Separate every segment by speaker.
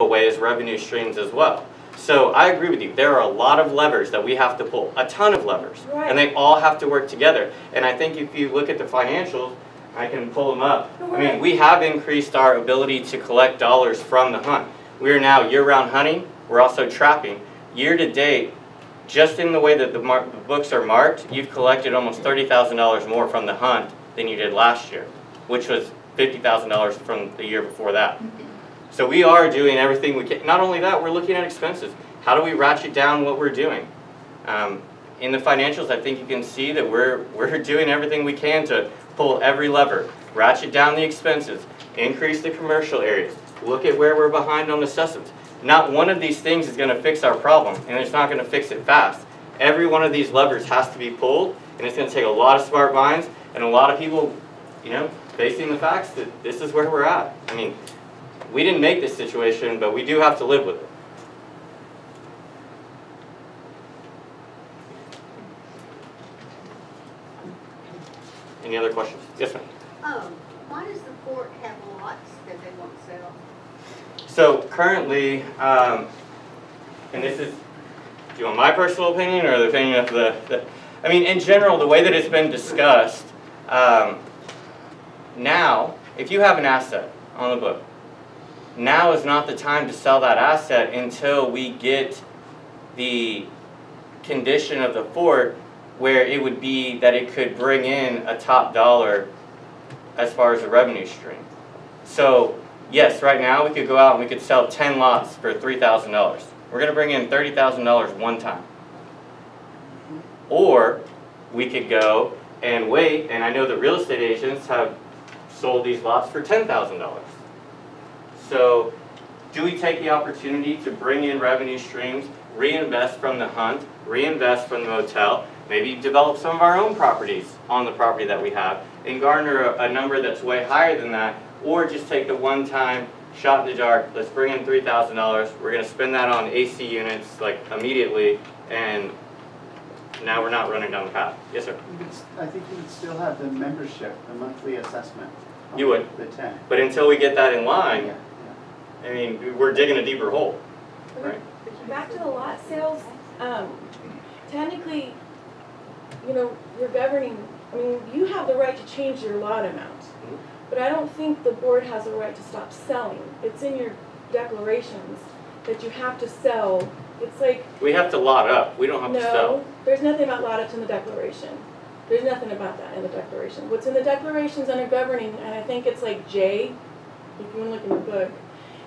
Speaker 1: away as revenue streams as well. So I agree with you. There are a lot of levers that we have to pull, a ton of levers,
Speaker 2: Right.
Speaker 1: and they all have to work together. And I think if you look at the financials, I can pull them up. I mean, we have increased our ability to collect dollars from the hunt. We are now year-round hunting. We're also trapping. Year to date, just in the way that the, the books are marked, you've collected almost thirty thousand dollars more from the hunt than you did last year, which was fifty thousand dollars from the year before that. So we are doing everything we can. Not only that, we're looking at expenses. How do we ratchet down what we're doing? Um, in the financials, I think you can see that we're, we're doing everything we can to pull every lever, ratchet down the expenses, increase the commercial areas, look at where we're behind on assessments. Not one of these things is gonna fix our problem, and it's not gonna fix it fast. Every one of these levers has to be pulled, and it's gonna take a lot of smart minds and a lot of people, you know, facing the facts that this is where we're at. I mean, we didn't make this situation, but we do have to live with it. Any other questions? Yes, ma'am.
Speaker 3: Um, why does the port have lots that they won't sell?
Speaker 1: So currently, um, and this is, do you want my personal opinion or the opinion of the, the I mean, in general, the way that it's been discussed, um, now, if you have an asset on the book, now is not the time to sell that asset until we get the condition of the fort where it would be that it could bring in a top dollar as far as a revenue stream. So, yes, right now we could go out and we could sell 10 lots for $3,000. We're going to bring in $30,000 one time. Or we could go and wait, and I know the real estate agents have sold these lots for $10,000. So, do we take the opportunity to bring in revenue streams, reinvest from the hunt, reinvest from the motel, maybe develop some of our own properties on the property that we have, and garner a, a number that's way higher than that, or just take the one-time shot in the dark, let's bring in three thousand dollars, we're gonna spend that on AC units like immediately, and now we're not running down the path. Yes, sir.
Speaker 4: You could, I think you would still have the membership, the monthly assessment.
Speaker 1: You would.
Speaker 4: The ten.
Speaker 1: But until we get that in line,
Speaker 4: Yeah,
Speaker 1: I mean, we're digging a deeper hole. Right.
Speaker 2: Back to the lot sales, um, technically, you know, you're governing, I mean, you have the right to change your lot amount.
Speaker 1: Mhm.
Speaker 2: But I don't think the board has a right to stop selling. It's in your declarations that you have to sell. It's like,
Speaker 1: We have to lot up, we don't have to sell.
Speaker 2: no, there's nothing about lot ups in the declaration. There's nothing about that in the declaration. What's in the declarations under governing, and I think it's like J, if you wanna look in the book,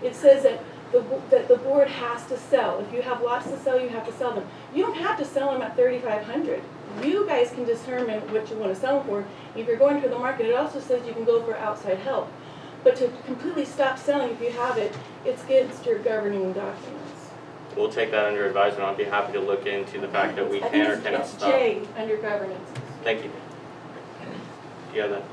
Speaker 2: it says that the, that the board has to sell. If you have lots to sell, you have to sell them. You don't have to sell them at thirty-five hundred. You guys can determine what you wanna sell them for. If you're going to the market, it also says you can go for outside help. But to completely stop selling, if you have it, it's against your governing documents.
Speaker 1: We'll take that under advisement, I'll be happy to look into the fact that we
Speaker 2: I
Speaker 1: can or cannot
Speaker 2: It's
Speaker 1: stop.
Speaker 2: J under governance.
Speaker 1: Thank you. You have that?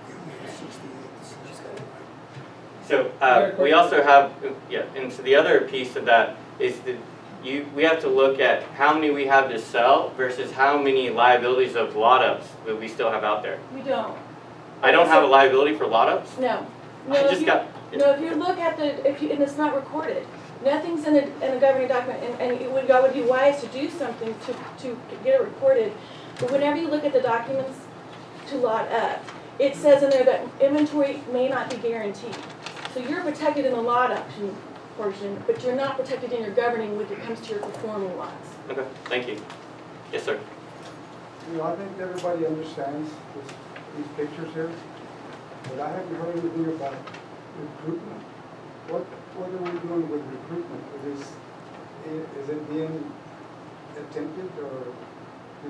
Speaker 1: So, uh, we also have, yeah, and so the other piece of that is that you, we have to look at how many we have to sell versus how many liabilities of lot ups that we still have out there.
Speaker 2: We don't.
Speaker 1: I don't have a liability for lot ups?
Speaker 2: No. No,
Speaker 1: I
Speaker 2: if
Speaker 1: just
Speaker 2: you-
Speaker 1: got,
Speaker 2: No, if you look at the, if you, and it's not recorded, nothing's in the, in the governing document, and, and it would, that would be wise to do something to, to get it recorded. But whenever you look at the documents to lot up, it says in there that inventory may not be guaranteed. So you're protected in the lot option portion, but you're not protected in your governing when it comes to your performing lots.
Speaker 1: okay, thank you. Yes, sir.
Speaker 5: You know, I think everybody understands this, these pictures here, but I haven't heard anything about recruitment. What, what are we doing with recruitment? Is, is it being attempted or,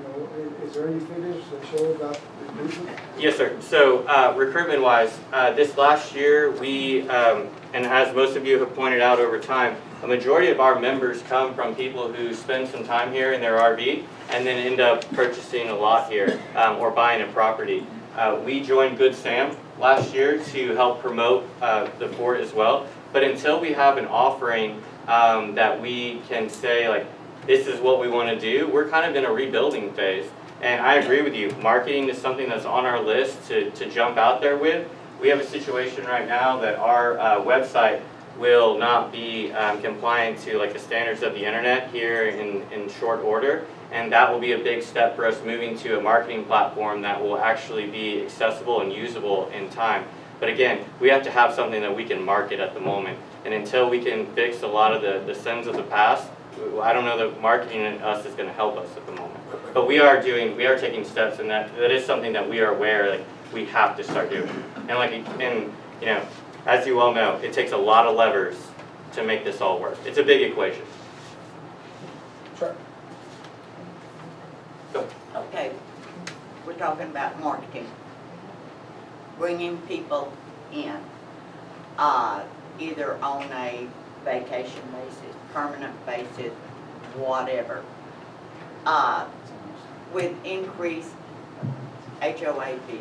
Speaker 5: know, i- is there any figures that show about recruitment?
Speaker 1: Yes, sir. So uh, recruitment wise, uh, this last year, we, um, and as most of you have pointed out over time, a majority of our members come from people who spend some time here in their RV and then end up purchasing a lot here um, or buying a property. Uh, we joined Good Sam last year to help promote uh, the fort as well. But until we have an offering um, that we can say like, this is what we want to do, we're kind of in a rebuilding phase. And I agree with you, marketing is something that's on our list to, to jump out there with. We have a situation right now that our uh, website will not be um, compliant to like the standards of the internet here in, in short order. And that will be a big step for us moving to a marketing platform that will actually be accessible and usable in time. But again, we have to have something that we can market at the moment. And until we can fix a lot of the, the sins of the past, I don't know that marketing and us is going to help us at the moment. But we are doing, we are taking steps, and that that is something that we are aware like we have to start doing. And like, and you know, as you all know, it takes a lot of levers to make this all work. It's a big equation.
Speaker 6: Sure.
Speaker 7: Okay, we're talking about marketing. Bringing people in, uh, either on a vacation basis, permanent basis, whatever. Uh, with increased HOA fees.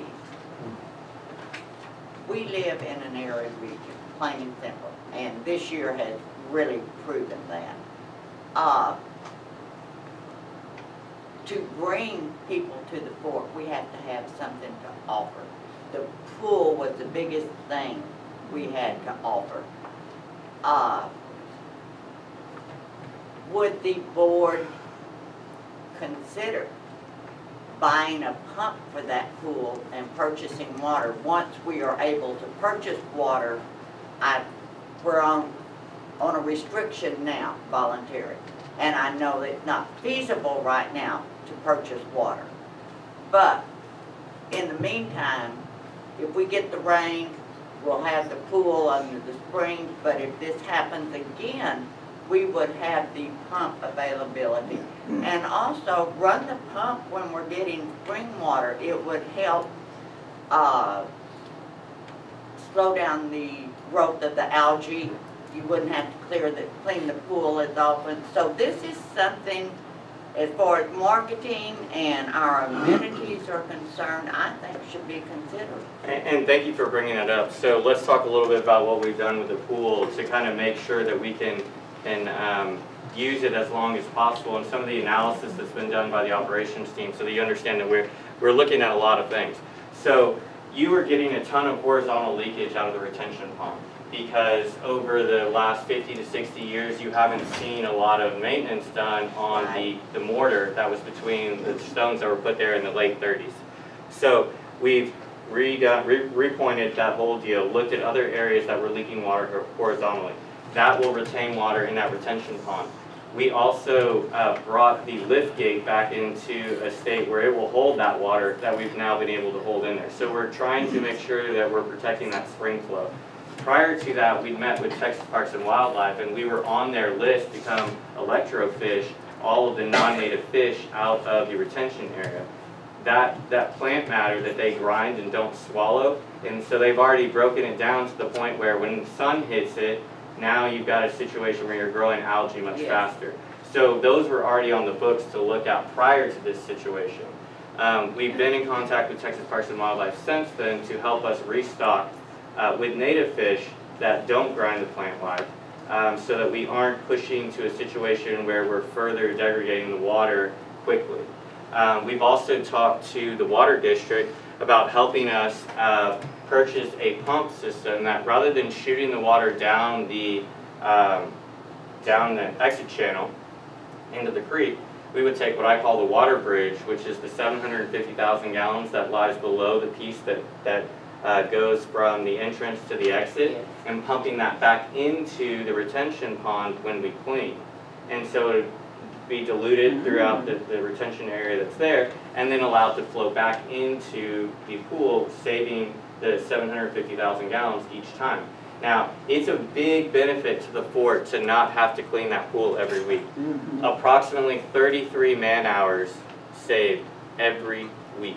Speaker 7: We live in an arid region, plain and simple, and this year has really proven that. Uh, to bring people to the fort, we have to have something to offer. The pool was the biggest thing we had to offer. Uh, would the board consider buying a pump for that pool and purchasing water? Once we are able to purchase water, I, we're on, on a restriction now, voluntary. And I know it's not feasible right now to purchase water. But in the meantime, if we get the rain, we'll have the pool under the springs, but if this happens again, we would have the pump availability. And also run the pump when we're getting spring water. It would help, uh, slow down the growth of the algae. You wouldn't have to clear the, clean the pool as often. So this is something, as far as marketing and our amenities are concerned, I think should be considered.
Speaker 1: And, and thank you for bringing it up. So let's talk a little bit about what we've done with the pool to kind of make sure that we can, can um, use it as long as possible and some of the analysis that's been done by the operations team so that you understand that we're, we're looking at a lot of things. So you are getting a ton of horizontal leakage out of the retention pond because over the last 50 to 60 years, you haven't seen a lot of maintenance done on the, the mortar that was between the stones that were put there in the late 30s. So we've redone, re- repointed that whole deal, looked at other areas that were leaking water horizontally. That will retain water in that retention pond. We also uh, brought the lift gate back into a state where it will hold that water that we've now been able to hold in there. So we're trying to make sure that we're protecting that spring flow. Prior to that, we'd met with Texas Parks and Wildlife, and we were on their list to come electrofish all of the non-native fish out of the retention area. That, that plant matter that they grind and don't swallow, and so they've already broken it down to the point where when the sun hits it, now you've got a situation where you're growing algae much faster. So those were already on the books to look at prior to this situation. Um, we've been in contact with Texas Parks and Wildlife since then to help us restock uh, with native fish that don't grind the plant life, um, so that we aren't pushing to a situation where we're further degrading the water quickly. Um, we've also talked to the water district about helping us uh, purchase a pump system that rather than shooting the water down the um, down the exit channel into the creek, we would take what I call the water bridge, which is the 750,000 gallons that lies below the piece that that uh, goes from the entrance to the exit, and pumping that back into the retention pond when we clean. And so it would be diluted throughout the, the retention area that's there, and then allowed to flow back into the pool, saving the 750,000 gallons each time. Now, it's a big benefit to the fort to not have to clean that pool every week. Approximately 33 man hours saved every week.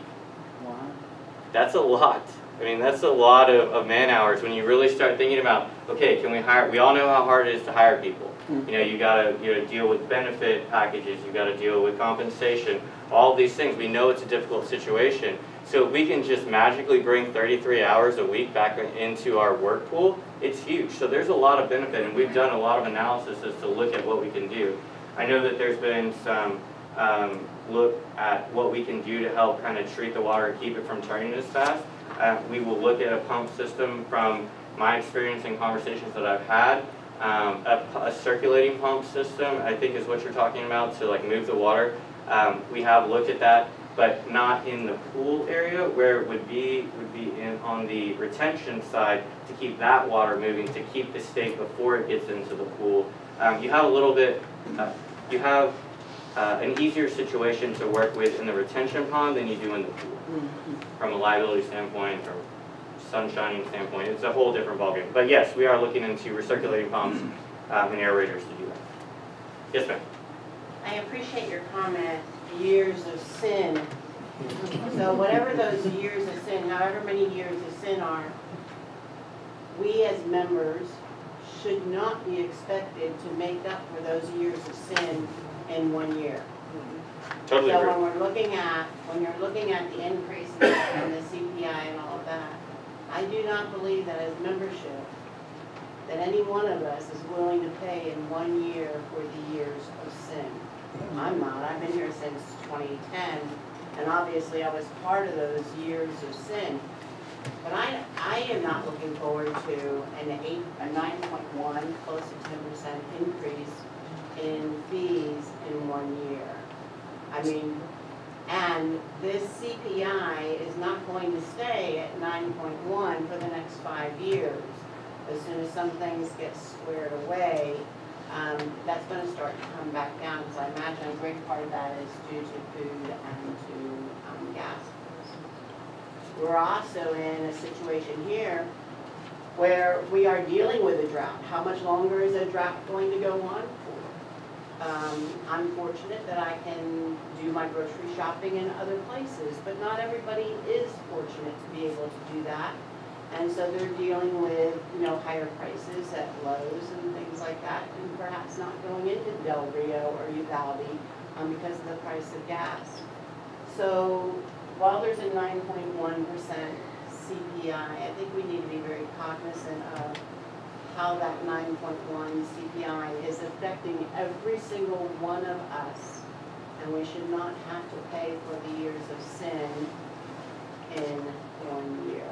Speaker 1: That's a lot. I mean, that's a lot of, of man hours when you really start thinking about, okay, can we hire, we all know how hard it is to hire people. You know, you gotta, you know, deal with benefit packages, you gotta deal with compensation, all these things. We know it's a difficult situation. So if we can just magically bring thirty-three hours a week back into our work pool, it's huge. So there's a lot of benefit and we've done a lot of analysis as to look at what we can do. I know that there's been some, um, look at what we can do to help kind of treat the water keep it from turning as fast. Uh, we will look at a pump system from my experience and conversations that I've had um, a, a circulating pump system, I think is what you're talking about, to like move the water. Um, we have looked at that, but not in the pool area where it would be, would be in, on the retention side to keep that water moving, to keep the state before it gets into the pool. Um, you have a little bit, uh, you have, uh, an easier situation to work with in the retention pond than you do in the pool. From a liability standpoint, or sunshining standpoint, it's a whole different ballgame. But yes, we are looking into recirculating pumps, um, and aerators to do that. Yes, ma'am?
Speaker 8: I appreciate your comment, years of sin. So whatever those years of sin, however many years of sin are, we as members should not be expected to make up for those years of sin in one year.
Speaker 1: Totally
Speaker 8: So
Speaker 1: agree.
Speaker 8: when we're looking at, when you're looking at the increases and the CPI and all of that, I do not believe that as membership, that any one of us is willing to pay in one year for the years of sin. I'm not, I've been here since 2010, and obviously I was part of those years of sin. But I, I am not looking forward to an eight, a nine point one, close to ten percent increase in fees in one year. I mean, and this CPI is not going to stay at nine point one for the next five years. As soon as some things get squared away, um, that's gonna start to come back down, because I imagine a great part of that is due to food and to, um, gas. We're also in a situation here where we are dealing with a drought. How much longer is a drought going to go on for? Um, I'm fortunate that I can do my grocery shopping in other places, but not everybody is fortunate to be able to do that. And so they're dealing with, you know, higher prices at Lowe's and things like that, and perhaps not going into Del Rio or Uvalde, um, because of the price of gas. So while there's a nine point one percent CPI, I think we need to be very cognizant of how that nine point one CPI is affecting every single one of us. And we should not have to pay for the years of sin in one year.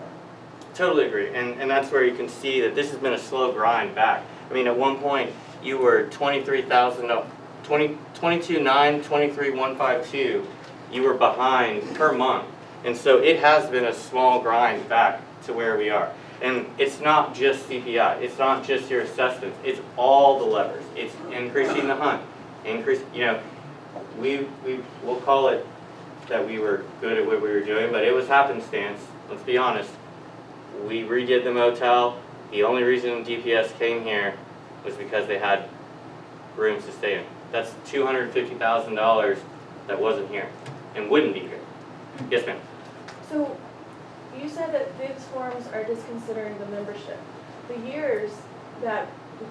Speaker 1: Totally agree, and, and that's where you can see that this has been a slow grind back. I mean, at one point, you were twenty-three thousand, no, twenty, twenty-two nine, twenty-three one five two, you were behind per month. And so it has been a small grind back to where we are. And it's not just CPI, it's not just your assessments, it's all the levers. It's increasing the hunt, increase, you know, we, we, we'll call it that we were good at what we were doing, but it was happenstance, let's be honest. We redid the motel, the only reason DPS came here was because they had rooms to stay in. That's two hundred and fifty thousand dollars that wasn't here and wouldn't be here. Yes, ma'am?
Speaker 2: So, you said that these forms are just considering the membership. The years that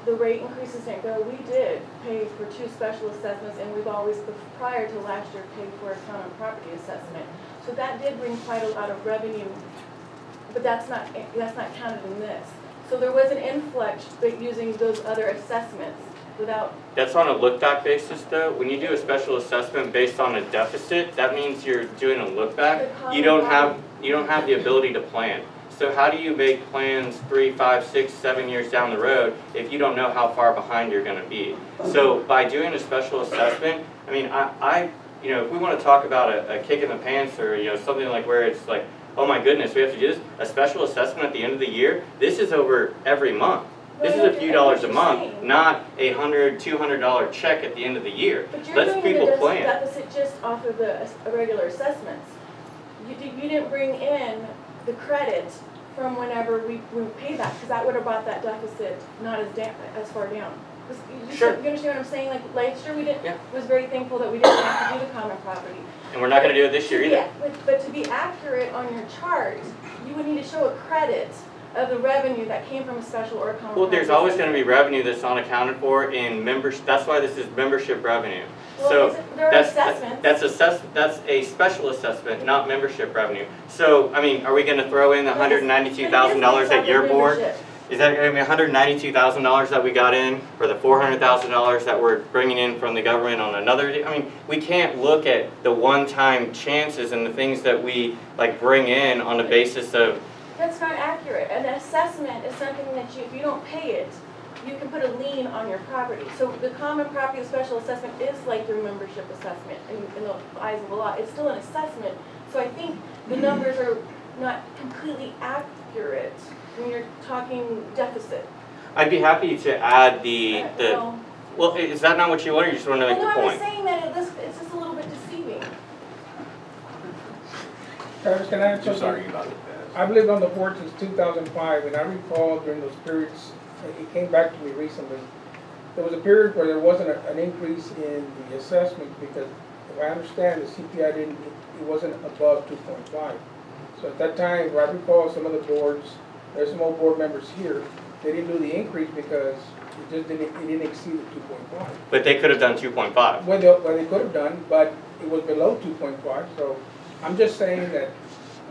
Speaker 2: the rate increases didn't go, we did pay for two special assessments, and we've always, prior to last year, paid for a common property assessment. So that did bring quite a lot of revenue, but that's not, that's not counted in this. So there was an influx, but using those other assessments without,
Speaker 1: That's on a look-back basis though. When you do a special assessment based on a deficit, that means you're doing a look-back. You don't have, you don't have the ability to plan. So how do you make plans three, five, six, seven years down the road if you don't know how far behind you're gonna be? So by doing a special assessment, I mean, I, I, you know, if we wanna talk about a, a kick in the pants or, you know, something like where it's like, oh my goodness, we have to do this, a special assessment at the end of the year, this is over every month. This is a few dollars a month, not a hundred, two hundred dollar check at the end of the year.
Speaker 2: But you're
Speaker 1: Let's
Speaker 2: doing the
Speaker 1: plan.
Speaker 2: deficit just off of the regular assessments. You you didn't bring in the credit from whenever we, we paid that, because that would have brought that deficit not as da- as far down. you- you
Speaker 1: Sure.
Speaker 2: You understand what I'm saying? Like, last year, we didn't,
Speaker 1: Yeah.
Speaker 2: was very thankful that we didn't have to do the common property.
Speaker 1: And we're not gonna do it this year either.
Speaker 2: Yeah, but, but to be accurate on your chart, you would need to show a credit of the revenue that came from a special or a common.
Speaker 1: Well, there's always gonna be revenue that's unaccounted for in members, that's why this is membership revenue.
Speaker 2: Well,
Speaker 1: So,
Speaker 2: there are
Speaker 1: that's,
Speaker 2: assessments.
Speaker 1: that's assess, that's a special assessment, not membership revenue. So, I mean, are we gonna throw in the hundred ninety-two thousand dollars at your board? Is that gonna be hundred and ninety-two thousand dollars that we got in, or the four hundred thousand dollars that we're bringing in from the government on another? I mean, we can't look at the one-time chances and the things that we, like, bring in on the basis of,
Speaker 2: That's not accurate. An assessment is something that you, if you don't pay it, you can put a lien on your property. So the common property special assessment is like your membership assessment in, in the eyes of the law. It's still an assessment. So I think the numbers are not completely accurate when you're talking deficit.
Speaker 1: I'd be happy to add the, the,
Speaker 2: Well,
Speaker 1: well, is that not what you want, or you just want to make
Speaker 2: Well,
Speaker 1: the
Speaker 2: no,
Speaker 1: I'm
Speaker 2: saying that it, this, it's just a little bit deceiving.
Speaker 6: Travis, can I add
Speaker 9: Just
Speaker 6: something?
Speaker 9: arguing about it.
Speaker 6: I've lived on the board since two thousand five, and I recall during those periods, it came back to me recently, there was a period where there wasn't a- an increase in the assessment, because if I understand, the CPI didn't, it wasn't above two point five. So at that time, I recall some of the boards, there's some old board members here, they didn't do the increase because it just didn't, it didn't exceed the two point five.
Speaker 1: But they could have done two point five.
Speaker 6: Well, they, well, they could have done, but it was below two point five, so I'm just saying that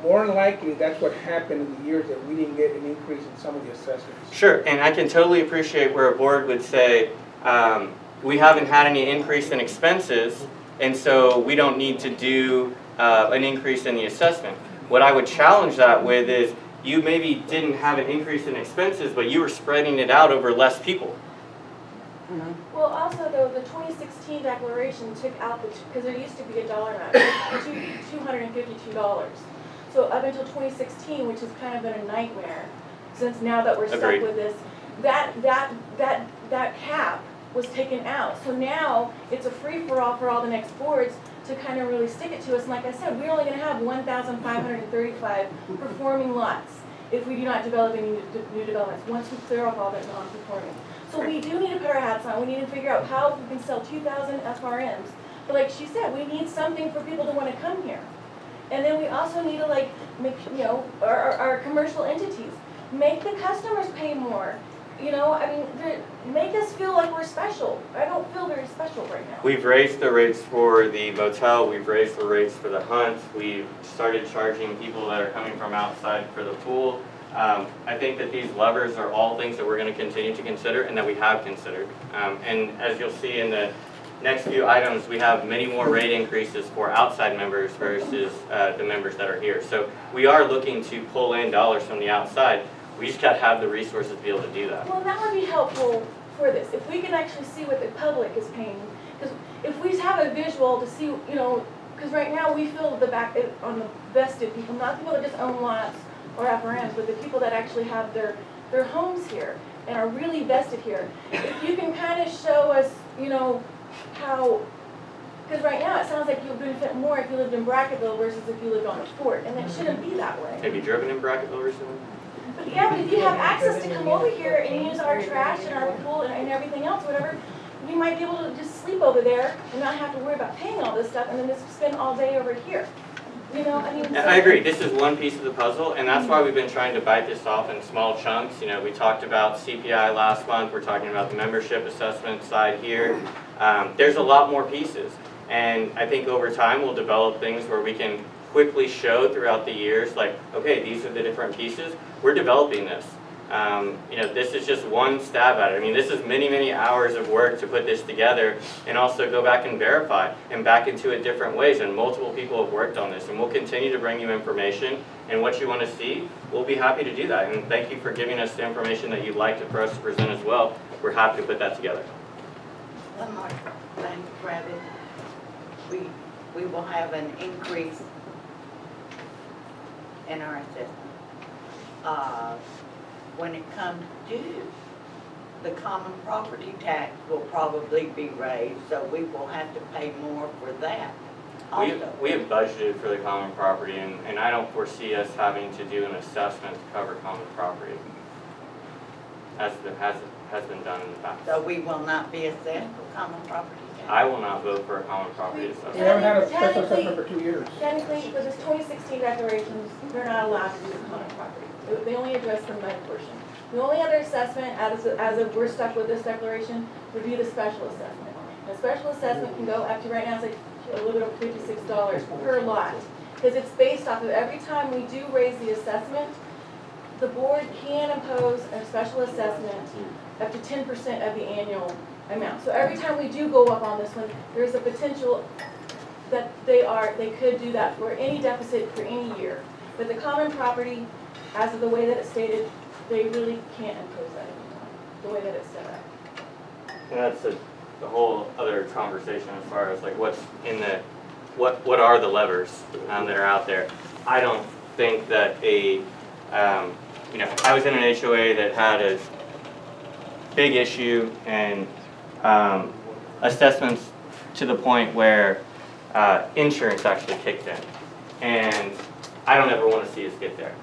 Speaker 6: more than likely, that's what happened in the years that we didn't get an increase in some of the assessments.
Speaker 1: Sure, and I can totally appreciate where a board would say, um, we haven't had any increase in expenses, and so we don't need to do, uh, an increase in the assessment. What I would challenge that with is, you maybe didn't have an increase in expenses, but you were spreading it out over less people.
Speaker 2: Well, also though, the twenty sixteen declaration took out the, because there used to be a dollar amount, two, two hundred and fifty-two dollars. So up until twenty sixteen, which has kind of been a nightmare, since now that we're stuck
Speaker 1: Agreed.
Speaker 2: with this, that, that, that, that cap was taken out. So now, it's a free-for-all for all the next boards to kind of really stick it to us. And like I said, we're only gonna have one thousand five hundred and thirty-five performing lots if we do not develop any new new developments, once we clear off all that non-performing. So we do need to put our hats on, we need to figure out how we can sell two thousand FRMs. But like she said, we need something for people to wanna come here. And then we also need to like, make, you know, our, our, commercial entities, make the customers pay more. You know, I mean, make us feel like we're special. I don't feel very special right now.
Speaker 1: We've raised the rates for the motel, we've raised the rates for the hunt, we've started charging people that are coming from outside for the pool. Um, I think that these levers are all things that we're gonna continue to consider and that we have considered. Um, and as you'll see in the next few items, we have many more rate increases for outside members versus, uh, the members that are here. So we are looking to pull in dollars from the outside, we just gotta have the resources to be able to do that.
Speaker 2: Well, that would be helpful for this, if we can actually see what the public is paying. Because if we have a visual to see, you know, because right now we feel the back, it- on the vested people, not people that just own lots or FRMs, but the people that actually have their, their homes here and are really vested here. If you can kind of show us, you know, how, because right now it sounds like you'll benefit more if you lived in Brackettville versus if you lived on a fort, and it shouldn't be that way.
Speaker 1: Have you driven in Brackettville recently?
Speaker 2: But yeah, but if you have access to come over here and use our trash and our pool and and everything else, whatever, we might be able to just sleep over there and not have to worry about paying all this stuff and then just spend all day over here. You know, I mean.
Speaker 1: Yeah, I agree, this is one piece of the puzzle, and that's why we've been trying to bite this off in small chunks. You know, we talked about CPI last month, we're talking about the membership assessment side here. Um, there's a lot more pieces, and I think over time, we'll develop things where we can quickly show throughout the years, like, okay, these are the different pieces, we're developing this. Um, you know, this is just one stab at it. I mean, this is many, many hours of work to put this together and also go back and verify and back into it different ways. And multiple people have worked on this and we'll continue to bring you information and what you want to see, we'll be happy to do that. And thank you for giving us the information that you'd like for us to present as well. We're happy to put that together.
Speaker 7: More thing, Travis. We, we will have an increase in our assessment. Uh, when it comes due, the common property tax will probably be raised, so we will have to pay more for that
Speaker 1: We,
Speaker 7: also.
Speaker 1: we have budgeted for the common property and, and I don't foresee us having to do an assessment to cover common property. As, the- has, has been done in the past.
Speaker 7: So we will not be assessed for common property tax.
Speaker 1: I will not vote for a common property
Speaker 6: We
Speaker 1: assessment.
Speaker 6: haven't had a special assessment for two years.
Speaker 2: Technically, with this twenty sixteen declarations, they're not allowed to do the common property. They- They only address the mud portion. The only other assessment, as, as of, we're stuck with this declaration, would be the special assessment. The special assessment can go up to, right now, it's like a little bit over fifty-six dollars per lot. Because it's based off of every time we do raise the assessment, the board can impose a special assessment up to ten percent of the annual amount. So every time we do go up on this one, there's a potential that they are, they could do that for any deficit for any year. But the common property, as of the way that it's stated, they really can't impose that anymore. the way that it's set up.
Speaker 1: And that's a, the whole other conversation as far as like what's in the, what, what are the levers um, that are out there? I don't think that a, um, you know, I was in an HOA that had a big issue and um, assessments to the point where uh, insurance actually kicked in. And I don't ever want to see us get there.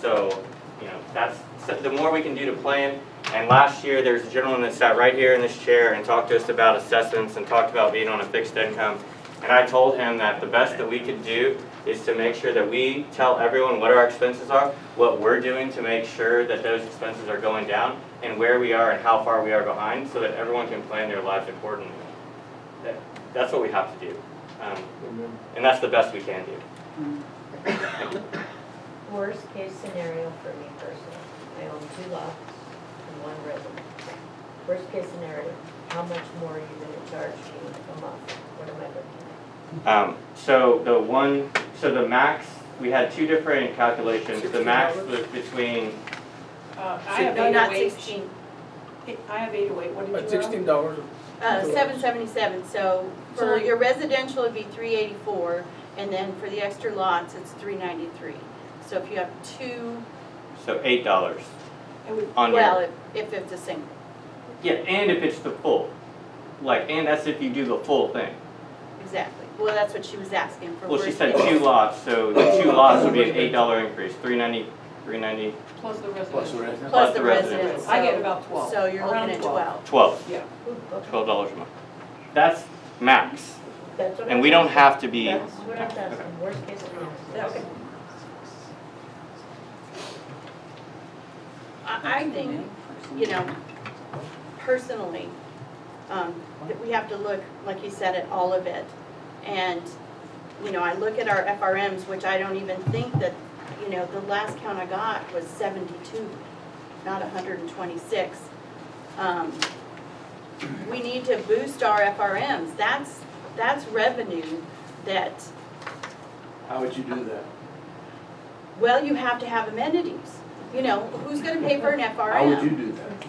Speaker 1: So, you know, that's, so the more we can do to plan. And last year, there's a gentleman that sat right here in this chair and talked to us about assessments and talked about being on a fixed income. And I told him that the best that we could do is to make sure that we tell everyone what our expenses are, what we're doing to make sure that those expenses are going down, and where we are and how far we are behind, so that everyone can plan their lives accordingly. That- That's what we have to do. Um, And that's the best we can do.
Speaker 9: Worst case scenario for me personally, I own two lots and one residence. Worst case scenario, how much more are you gonna charge me a month? What am I looking
Speaker 1: Um, so the one, so the max, we had two different calculations. The max was between,
Speaker 10: Uh, I have
Speaker 11: No, not
Speaker 10: 808.
Speaker 11: sixteen,
Speaker 10: I have eight oh eight, what did you
Speaker 6: About
Speaker 10: have?
Speaker 6: sixteen dollars.
Speaker 11: uh, seven seventy-seven, so for your residential it'd be three eighty-four, and then for the extra lots, it's three ninety-three. So if you have two,
Speaker 1: so eight dollars
Speaker 10: It would-
Speaker 1: on
Speaker 11: well,
Speaker 1: your,
Speaker 11: if, if it's a single,
Speaker 1: yeah, and if it's the full. Like, and that's if you do the full thing.
Speaker 11: exactly. Well, that's what she was asking for
Speaker 1: Well, she said two lots, so the two lots would be an eight dollar increase, three ninety, three ninety,
Speaker 10: Plus the
Speaker 4: Plus the
Speaker 10: residential.
Speaker 4: resident.
Speaker 11: Plus
Speaker 1: plus
Speaker 11: the
Speaker 1: the
Speaker 11: residents,
Speaker 10: I get about twelve.
Speaker 11: So you're
Speaker 10: around
Speaker 11: looking at twelve.
Speaker 1: twelve,
Speaker 10: Yeah.
Speaker 9: at? Ooh, okay.
Speaker 1: twelve dollars a month. That's max,
Speaker 9: That's what
Speaker 1: and
Speaker 9: I'm
Speaker 1: we don't have to be,
Speaker 9: That's what I'm asking, worst case scenario.
Speaker 11: Okay. I, I think, you know, personally, um, that we have to look, like you said, at all of it. And, you know, I look at our FRMs, which I don't even think that, you know, the last count I got was seventy-two, not hundred and twenty-six. Um, we need to boost our FRMs, that's, that's revenue that
Speaker 12: How would you do that?
Speaker 11: Well, you have to have amenities. You know, who's gonna pay for an FRM?
Speaker 12: How would you do that?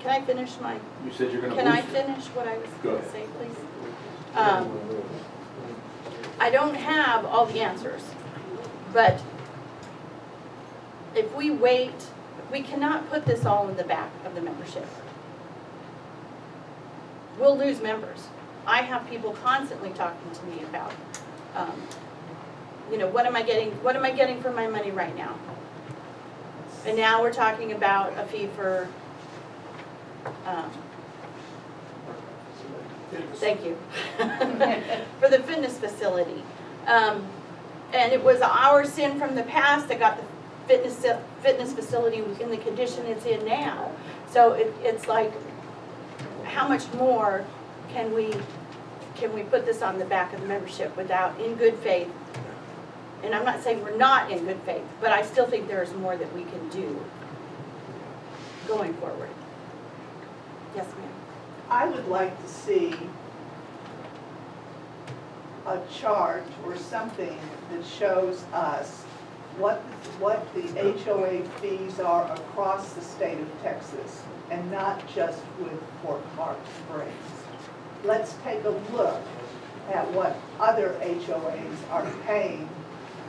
Speaker 11: Can I finish my,
Speaker 12: You said you're gonna
Speaker 11: can I finish what I was gonna say, please? Um, I don't have all the answers, but if we wait, we cannot put this all in the back of the membership. We'll lose members. I have people constantly talking to me about, um, you know, what am I getting, what am I getting for my money right now? And now we're talking about a fee for, um, thank you, for the fitness facility. Um, and it was our sin from the past that got the fitness, fitness facility in the condition it's in now. So it, it's like, how much more can we, can we put this on the back of the membership without, in good faith? And I'm not saying we're not in good faith, but I still think there is more that we can do going forward. Yes, ma'am.
Speaker 13: I would like to see a chart or something that shows us what, what the HOA fees are across the state of Texas and not just with Fort Clark Springs. Let's take a look at what other HOAs are paying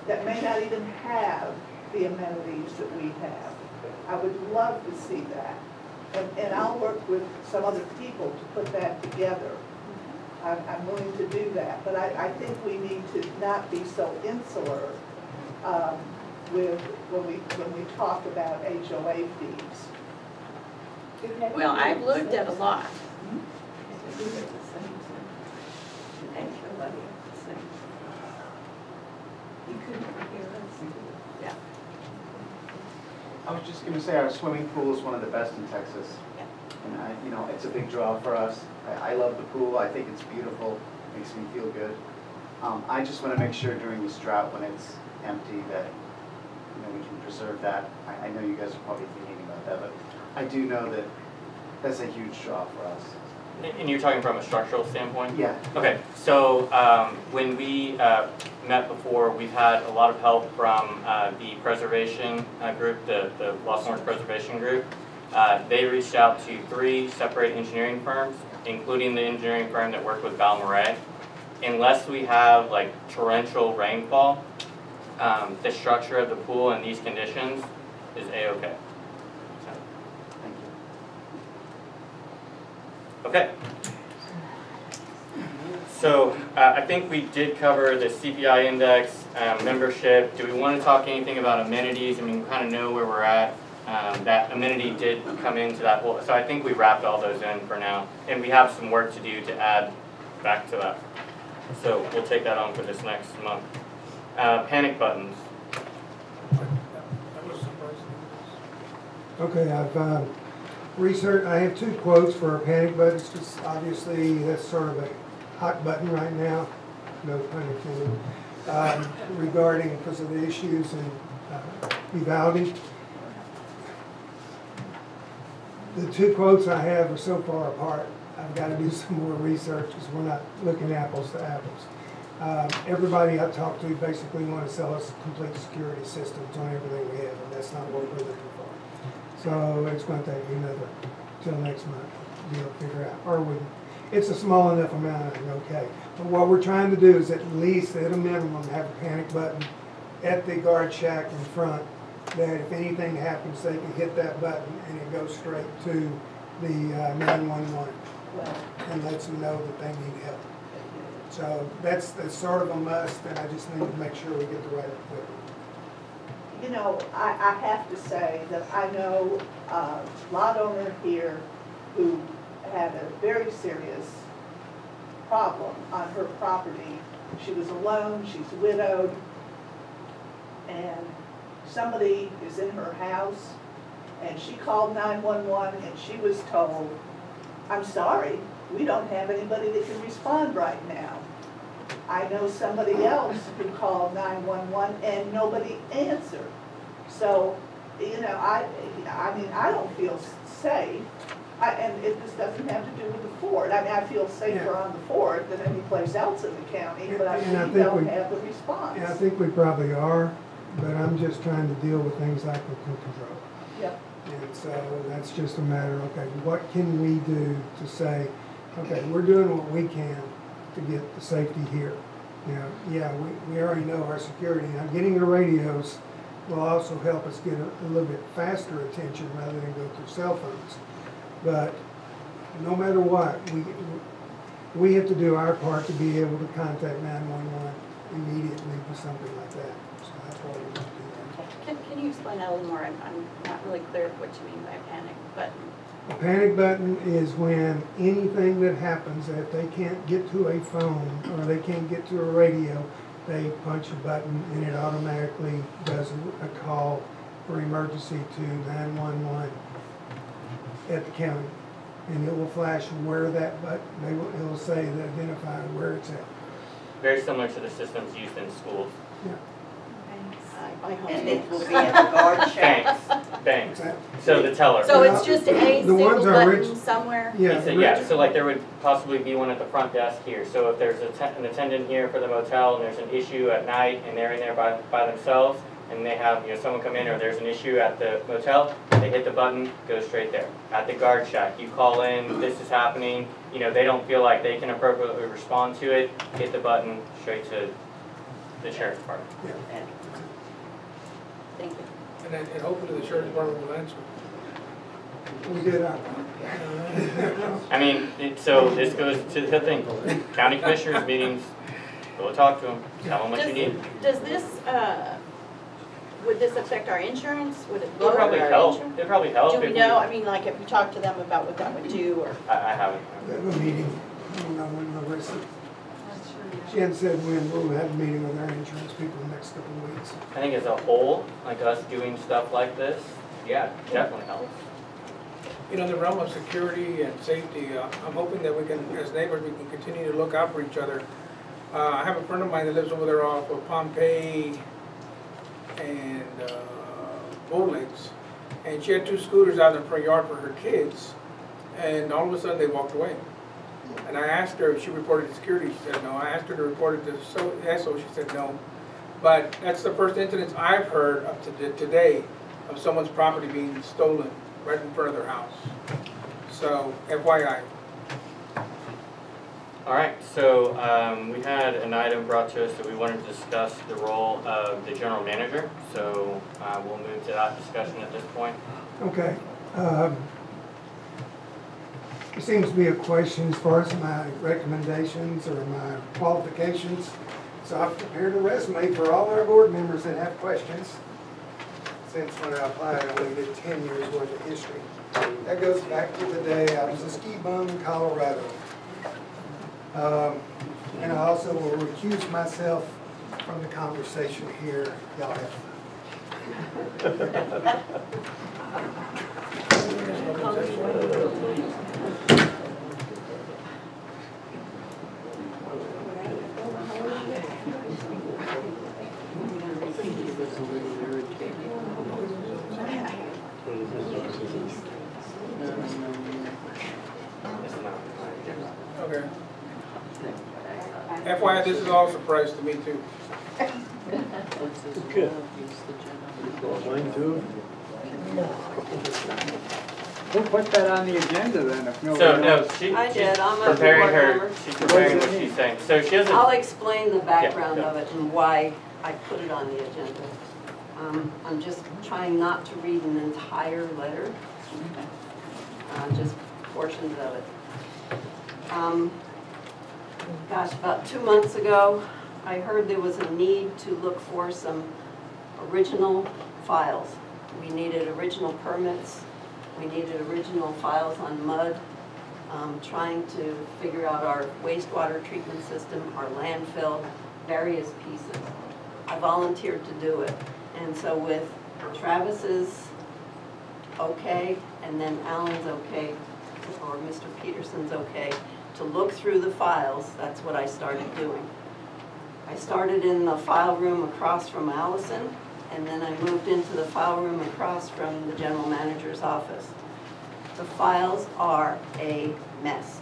Speaker 13: that may not even have the amenities that we have. I would love to see that. And, and I'll work with some other people to put that together. I'm, I'm willing to do that, but I, I think we need to not be so insular, um, with, when we, when we talk about HOA fees.
Speaker 11: Well, I've looked at a lot. Yeah.
Speaker 4: I was just gonna say, our swimming pool is one of the best in Texas.
Speaker 11: Yeah.
Speaker 4: And I, you know, it's a big draw for us. I, I love the pool, I think it's beautiful, It makes me feel good. Um, I just wanna make sure during this drought, when it's empty, that, you know, we can preserve that. I, I know you guys are probably thinking about that, but I do know that that's a huge draw for us.
Speaker 1: And you're talking from a structural standpoint?
Speaker 4: Yeah,
Speaker 1: Okay, so um, when we uh, met before, we've had a lot of help from uh, the preservation uh, group, the the Lost Orange Preservation Group. Uh, They reached out to three separate engineering firms, including the engineering firm that worked with Balmorhea. Unless we have like torrential rainfall, um, the structure of the pool in these conditions is A-okay. So,
Speaker 4: Thank you.
Speaker 1: Okay. So uh, I think we did cover the CPI index, um, membership. Do we want to talk anything about amenities? I mean, we kind of know where we're at. Um, That amenity did come into that whole, so I think we wrapped all those in for now. And we have some work to do to add back to that. So we'll take that on for this next month. Uh, Panic buttons.
Speaker 14: Okay, I've, uh, researched, I have two quotes for panic buttons, because obviously that's sort of a hot button right now, no pun intended, um, regarding, because of the issues in uh. The two quotes I have are so far apart, I've got to do some more research, because we're not looking apples to apples. Um, Everybody I talked to basically want to sell us complete security systems on everything we have, and that's not what we're looking. So it's gonna take me another, till next month, to be able to figure out, or we, it's a small enough amount, I'm okay. But what we're trying to do is at least, at a minimum, have a panic button at the guard shack in front, that if anything happens, they can hit that button and it goes straight to the uh, nine-one-one and lets them know that they need help. So that's, that's sort of a must, and I just need to make sure we get the right equipment.
Speaker 13: You know, I, I have to say that I know a lot owner here who had a very serious problem on her property. She was alone, she's widowed, and somebody is in her house, and she called nine-one-one, and she was told, I'm sorry, we don't have anybody that can respond right now. I know somebody else who called nine-one-one and nobody answered. So, you know, I, I mean, I don't feel safe. I, and it, this doesn't have to do with the fort. I mean, I feel safer
Speaker 14: Yeah.
Speaker 13: on the fort than any place else in the county, but I,
Speaker 14: And I think
Speaker 13: don't
Speaker 14: we-
Speaker 13: have the response.
Speaker 14: Yeah, I think we probably are, but I'm just trying to deal with things like we can control.
Speaker 13: Yep.
Speaker 14: And so that's just a matter, of okay, what can we do to say, okay, we're doing what we can to get the safety here. Now, yeah, we, we already know our security. Now, getting the radios will also help us get a, a little bit faster attention rather than go through cell phones. But no matter what, we, we have to do our part to be able to contact nine-one-one immediately for something like that. So that's why we.
Speaker 11: Can, can you explain that a little more? I'm, I'm not really clear what you mean by panic button.
Speaker 14: A panic button is when anything that happens, if they can't get to a phone or they can't get to a radio, they punch a button and it automatically does a- call for emergency to nine-one-one at the county. And it will flash where that button, they will, it will say, the identify where it's at.
Speaker 1: Very similar to the systems used in schools.
Speaker 11: I, I hope
Speaker 7: And
Speaker 11: so.
Speaker 7: it will be at the guard shack.
Speaker 1: Banks, banks. So the teller.
Speaker 11: So it's just a
Speaker 14: The
Speaker 11: single
Speaker 14: ones are
Speaker 11: button
Speaker 14: rich-
Speaker 11: somewhere?
Speaker 14: Yeah.
Speaker 1: He said, yeah, so like there would possibly be one at the front desk here. So if there's a te- an attendant here for the motel and there's an issue at night and they're in there by, by themselves and they have, you know, someone come in or there's an issue at the motel, they hit the button, goes straight there. At the guard shack, you call in, this is happening, you know, they don't feel like they can appropriately respond to it, hit the button, straight to the sheriff's department.
Speaker 11: Thank you.
Speaker 6: And then, and hopefully the sheriff's department will answer.
Speaker 14: We did our part.
Speaker 1: I mean, it, so this goes to the thing, county commissioners meetings, go talk to them, tell them what you need.
Speaker 11: Does this, uh, would this affect our insurance? Would it
Speaker 1: It'll
Speaker 11: lower
Speaker 1: probably
Speaker 11: our
Speaker 1: help,
Speaker 11: insurance?
Speaker 1: it'll probably help
Speaker 11: Do we
Speaker 1: we,
Speaker 11: know,
Speaker 1: I,
Speaker 11: I mean, like, if you talk to them about what that would do, or?
Speaker 1: I haven't.
Speaker 14: We have a meeting, I don't know when the rest of, she hadn't said when, we'll have a meeting with our insurance people in the next couple of weeks.
Speaker 1: I think as a whole, like us doing stuff like this, yeah, definitely helps.
Speaker 6: You know, in the realm of security and safety, uh, I'm hoping that we can, as neighbors, we can continue to look out for each other. Uh, I have a friend of mine that lives over there off of Pompeii and uh, Bull Lakes, and she had two scooters out in the front yard for her kids, and all of a sudden they walked away. And I asked her if she reported to security, she said no. I asked her to report it to so- ESO, she said no. But that's the first incident I've heard up to today of someone's property being stolen right in front of their house. So FYI.
Speaker 1: All right, so um, we had an item brought to us that we wanted to discuss the role of the general manager. So uh, we'll move to that discussion at this point.
Speaker 14: Okay. um, There seems to be a question as far as my recommendations or my qualifications. So I've prepared a resume for all our board members that have questions. Since when I applied, I only did ten years worth of history. That goes back to the day I was a ski bum in Colorado. Um, And I also will recuse myself from the conversation here. Y'all have fun.
Speaker 1: It's not my agenda.
Speaker 6: Okay. FYI, this is all a surprise to me too.
Speaker 12: Good. Mine too.
Speaker 5: We'll put that on the agenda then, if nobody
Speaker 1: So, no,
Speaker 5: knows.
Speaker 1: she,
Speaker 15: I
Speaker 1: she's
Speaker 15: did, I'm a
Speaker 1: preparing
Speaker 15: board
Speaker 1: her,
Speaker 15: member.
Speaker 1: she's preparing what she's saying. So she has
Speaker 15: I'll
Speaker 1: a,
Speaker 15: explain the background
Speaker 1: yeah.
Speaker 15: of it and why I put it on the agenda. Um, I'm just trying not to read an entire letter, uh, just portions of it. Um, Gosh, about two months ago, I heard there was a need to look for some original files. We needed original permits, we needed original files on mud, um, trying to figure out our wastewater treatment system, our landfill, various pieces. I volunteered to do it. And so with Travis's okay, and then Alan's okay, or Mr. Peterson's okay, to look through the files, that's what I started doing. I started in the file room across from Allison, and then I moved into the file room across from the general manager's office. The files are a mess.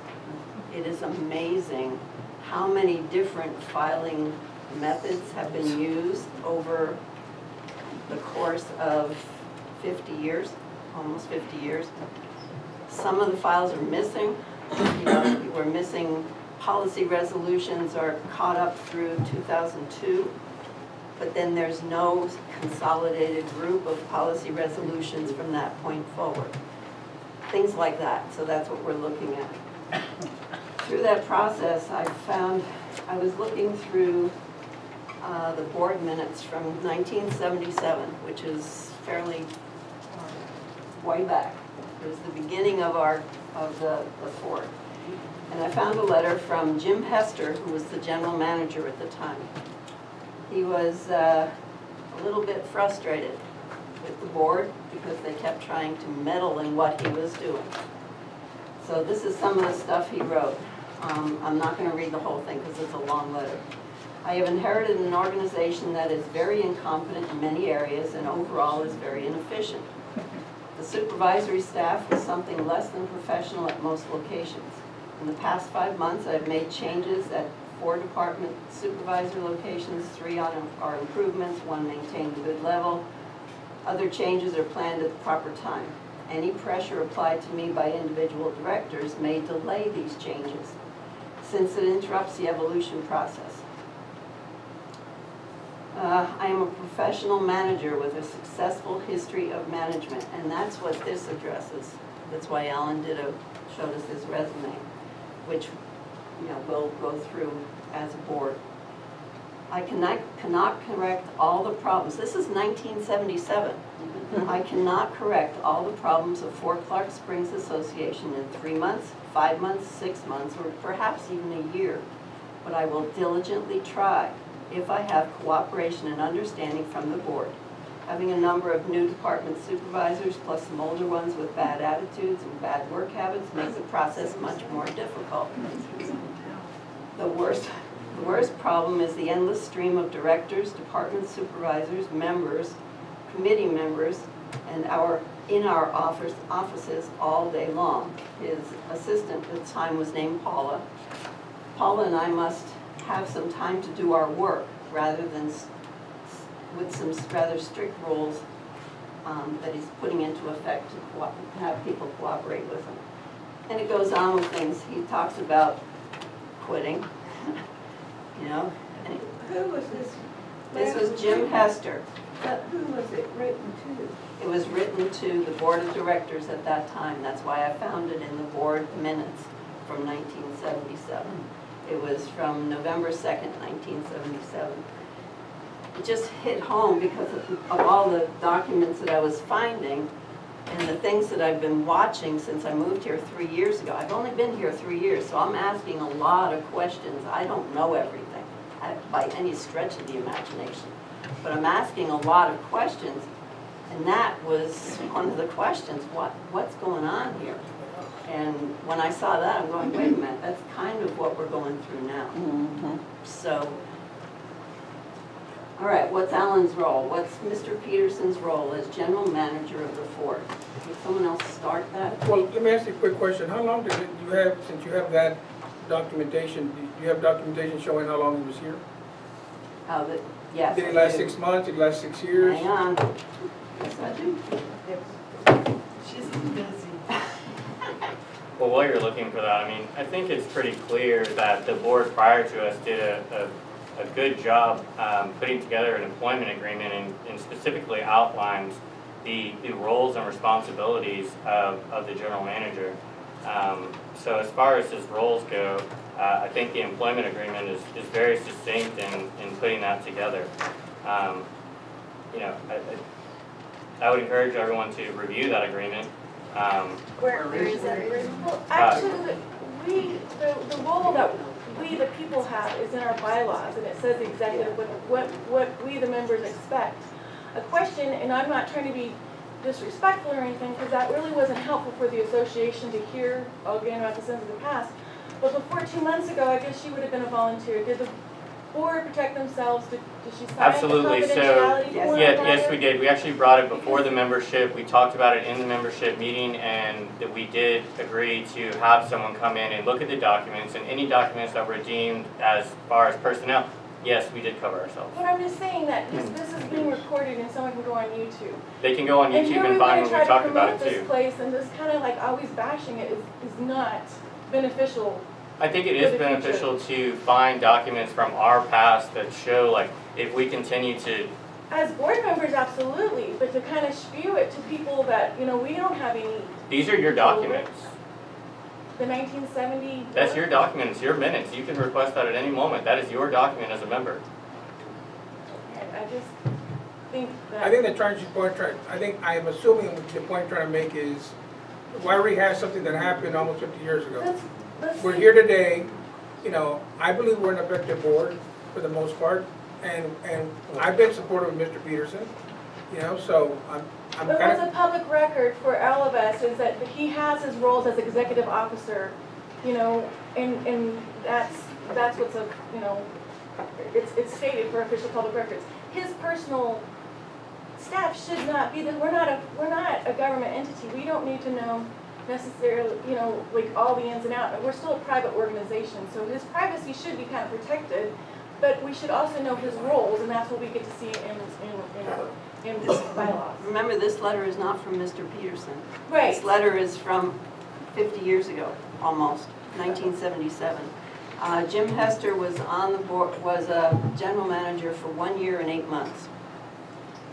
Speaker 15: It is amazing how many different filing methods have been used over the course of 50 years, almost 50 years. Some of the files are missing. You know, we're missing policy resolutions are caught up through 2002, but then there's no consolidated group of policy resolutions from that point forward. Things like that, so that's what we're looking at. Through that process, I found, I was looking through uh, the board minutes from 1977, which is fairly uh, way back. It was the beginning of our, of the, the fort. And I found a letter from Jim Hester, who was the general manager at the time. He was uh, a little bit frustrated with the board because they kept trying to meddle in what he was doing. So this is some of the stuff he wrote. Um, I'm not going to read the whole thing because it's a long letter. I have inherited an organization that is very incompetent in many areas and overall is very inefficient. The supervisory staff was something less than professional at most locations. In the past five months, I've made changes at four department supervisor locations, three on are improvements, one maintained a good level. Other changes are planned at the proper time. Any pressure applied to me by individual directors may delay these changes, since it interrupts the evolution process. Uh, I am a professional manager with a successful history of management, and that's what this addresses. That's why Alan did a, showed us his resume, which, you know, we'll go through as a board. I cannot, cannot correct all the problems. This is 1977. I cannot correct all the problems of Fort Clark Springs Association in three months, five months, six months, or perhaps even a year. But I will diligently try if I have cooperation and understanding from the board. Having a number of new department supervisors plus some older ones with bad attitudes and bad work habits makes the process much more difficult. The worst, the worst problem is the endless stream of directors, department supervisors, members, committee members, and our, in our office, offices all day long. His assistant at the time was named Paula. Paula and I must have some time to do our work rather than with some rather strict rules um, that he's putting into effect to have people cooperate with him. And it goes on with things, he talks about quitting, you know,
Speaker 13: Who was this?
Speaker 15: this was Jim Hester.
Speaker 13: But who was it written to?
Speaker 15: It was written to the board of directors at that time, that's why I found it in the board minutes from nineteen seventy-seven. It was from November second, nineteen seventy-seven. It just hit home because of, of all the documents that I was finding and the things that I've been watching since I moved here three years ago. I've only been here three years, so I'm asking a lot of questions. I don't know everything by any stretch of the imagination. But I'm asking a lot of questions, and that was one of the questions, what, what's going on here? And when I saw that, I'm going, wait a minute, that's kind of what we're going through now. Mm-hmm. So, all right, what's Alan's role? What's Mr. Peterson's role as general manager of the fort? Would someone else start that?
Speaker 6: Well, let me ask you a quick question. How long did you have, since you have that documentation, do you have documentation showing how long he was here?
Speaker 15: How that, yes.
Speaker 6: Did
Speaker 15: I
Speaker 6: it last
Speaker 15: do.
Speaker 6: six months, did it last six years?
Speaker 15: Hang on. Yes, I do.
Speaker 13: She's busy.
Speaker 1: Well, while you're looking for that, I mean, I think it's pretty clear that the board prior to us did a, a, a good job um, putting together an employment agreement and, and specifically outlines the, the roles and responsibilities of, of the general manager. Um, so as far as his roles go, uh, I think the employment agreement is, is very succinct in, in putting that together. Um, you know, I, I, I would encourage everyone to review that agreement. Um,
Speaker 11: Where, where is that?
Speaker 2: Well, actually, the- we, the, the role that we, the people have is in our bylaws, and it says exactly what, what, what we, the members, expect. A question, and I'm not trying to be disrespectful or anything, because that really wasn't helpful for the association to hear again about the sins of the past. But before two months ago, I guess she would have been a volunteer. Did the board protect themselves? Did, did she sign the
Speaker 1: Absolutely, so,
Speaker 15: Yes.
Speaker 1: Yeah, yes, we did. We actually brought it before the membership. We talked about it in the membership meeting and that we did agree to have someone come in and look at the documents and any documents that were deemed as far as personnel. Yes, we did cover ourselves.
Speaker 2: But I'm just saying that this, hmm. this is being recorded and someone can go on YouTube.
Speaker 1: They can go on YouTube
Speaker 2: we
Speaker 1: and find
Speaker 2: to
Speaker 1: when we
Speaker 2: try to
Speaker 1: talked about
Speaker 2: promote
Speaker 1: it
Speaker 2: this place and this kind of like always bashing it is, is not beneficial.
Speaker 1: I think it
Speaker 2: for
Speaker 1: is
Speaker 2: the future.
Speaker 1: beneficial to find documents from our past that show like if we continue to,
Speaker 2: As board members, absolutely, but to kind of spew it to people that, you know, we don't have any,
Speaker 1: these are your documents.
Speaker 2: the nineteen seventy.
Speaker 1: That's your document, it's your minutes. You can request that at any moment. That is your document as a member.
Speaker 2: And I just think that.
Speaker 6: I think the trying, point, trying, I think, I'm assuming the point you're trying to make is, why rehash something that happened almost fifty years ago?
Speaker 2: Let's, let's.
Speaker 6: We're here today, you know, I believe we're an effective board for the most part, and, and I've been supportive of Mr. Peterson, you know, so I'm, I'm
Speaker 2: But
Speaker 6: kind
Speaker 2: what's
Speaker 6: of,
Speaker 2: a public record for all of us is that he has his roles as executive officer, you know, and, and that's, that's what's a, you know, it's, it's stated for official public records. His personal staff should not be, the we're not a, we're not a government entity. We don't need to know necessarily, you know, like all the ins and outs. We're still a private organization, so his privacy should be kind of protected. But we should also know his roles, and that's what we get to see in, in, in, in this bylaws.
Speaker 15: Remember, this letter is not from Mr. Peterson.
Speaker 2: Right.
Speaker 15: This letter is from 50 years ago, almost, 1977. Uh, Jim Hester was on the board, was a general manager for one year and eight months.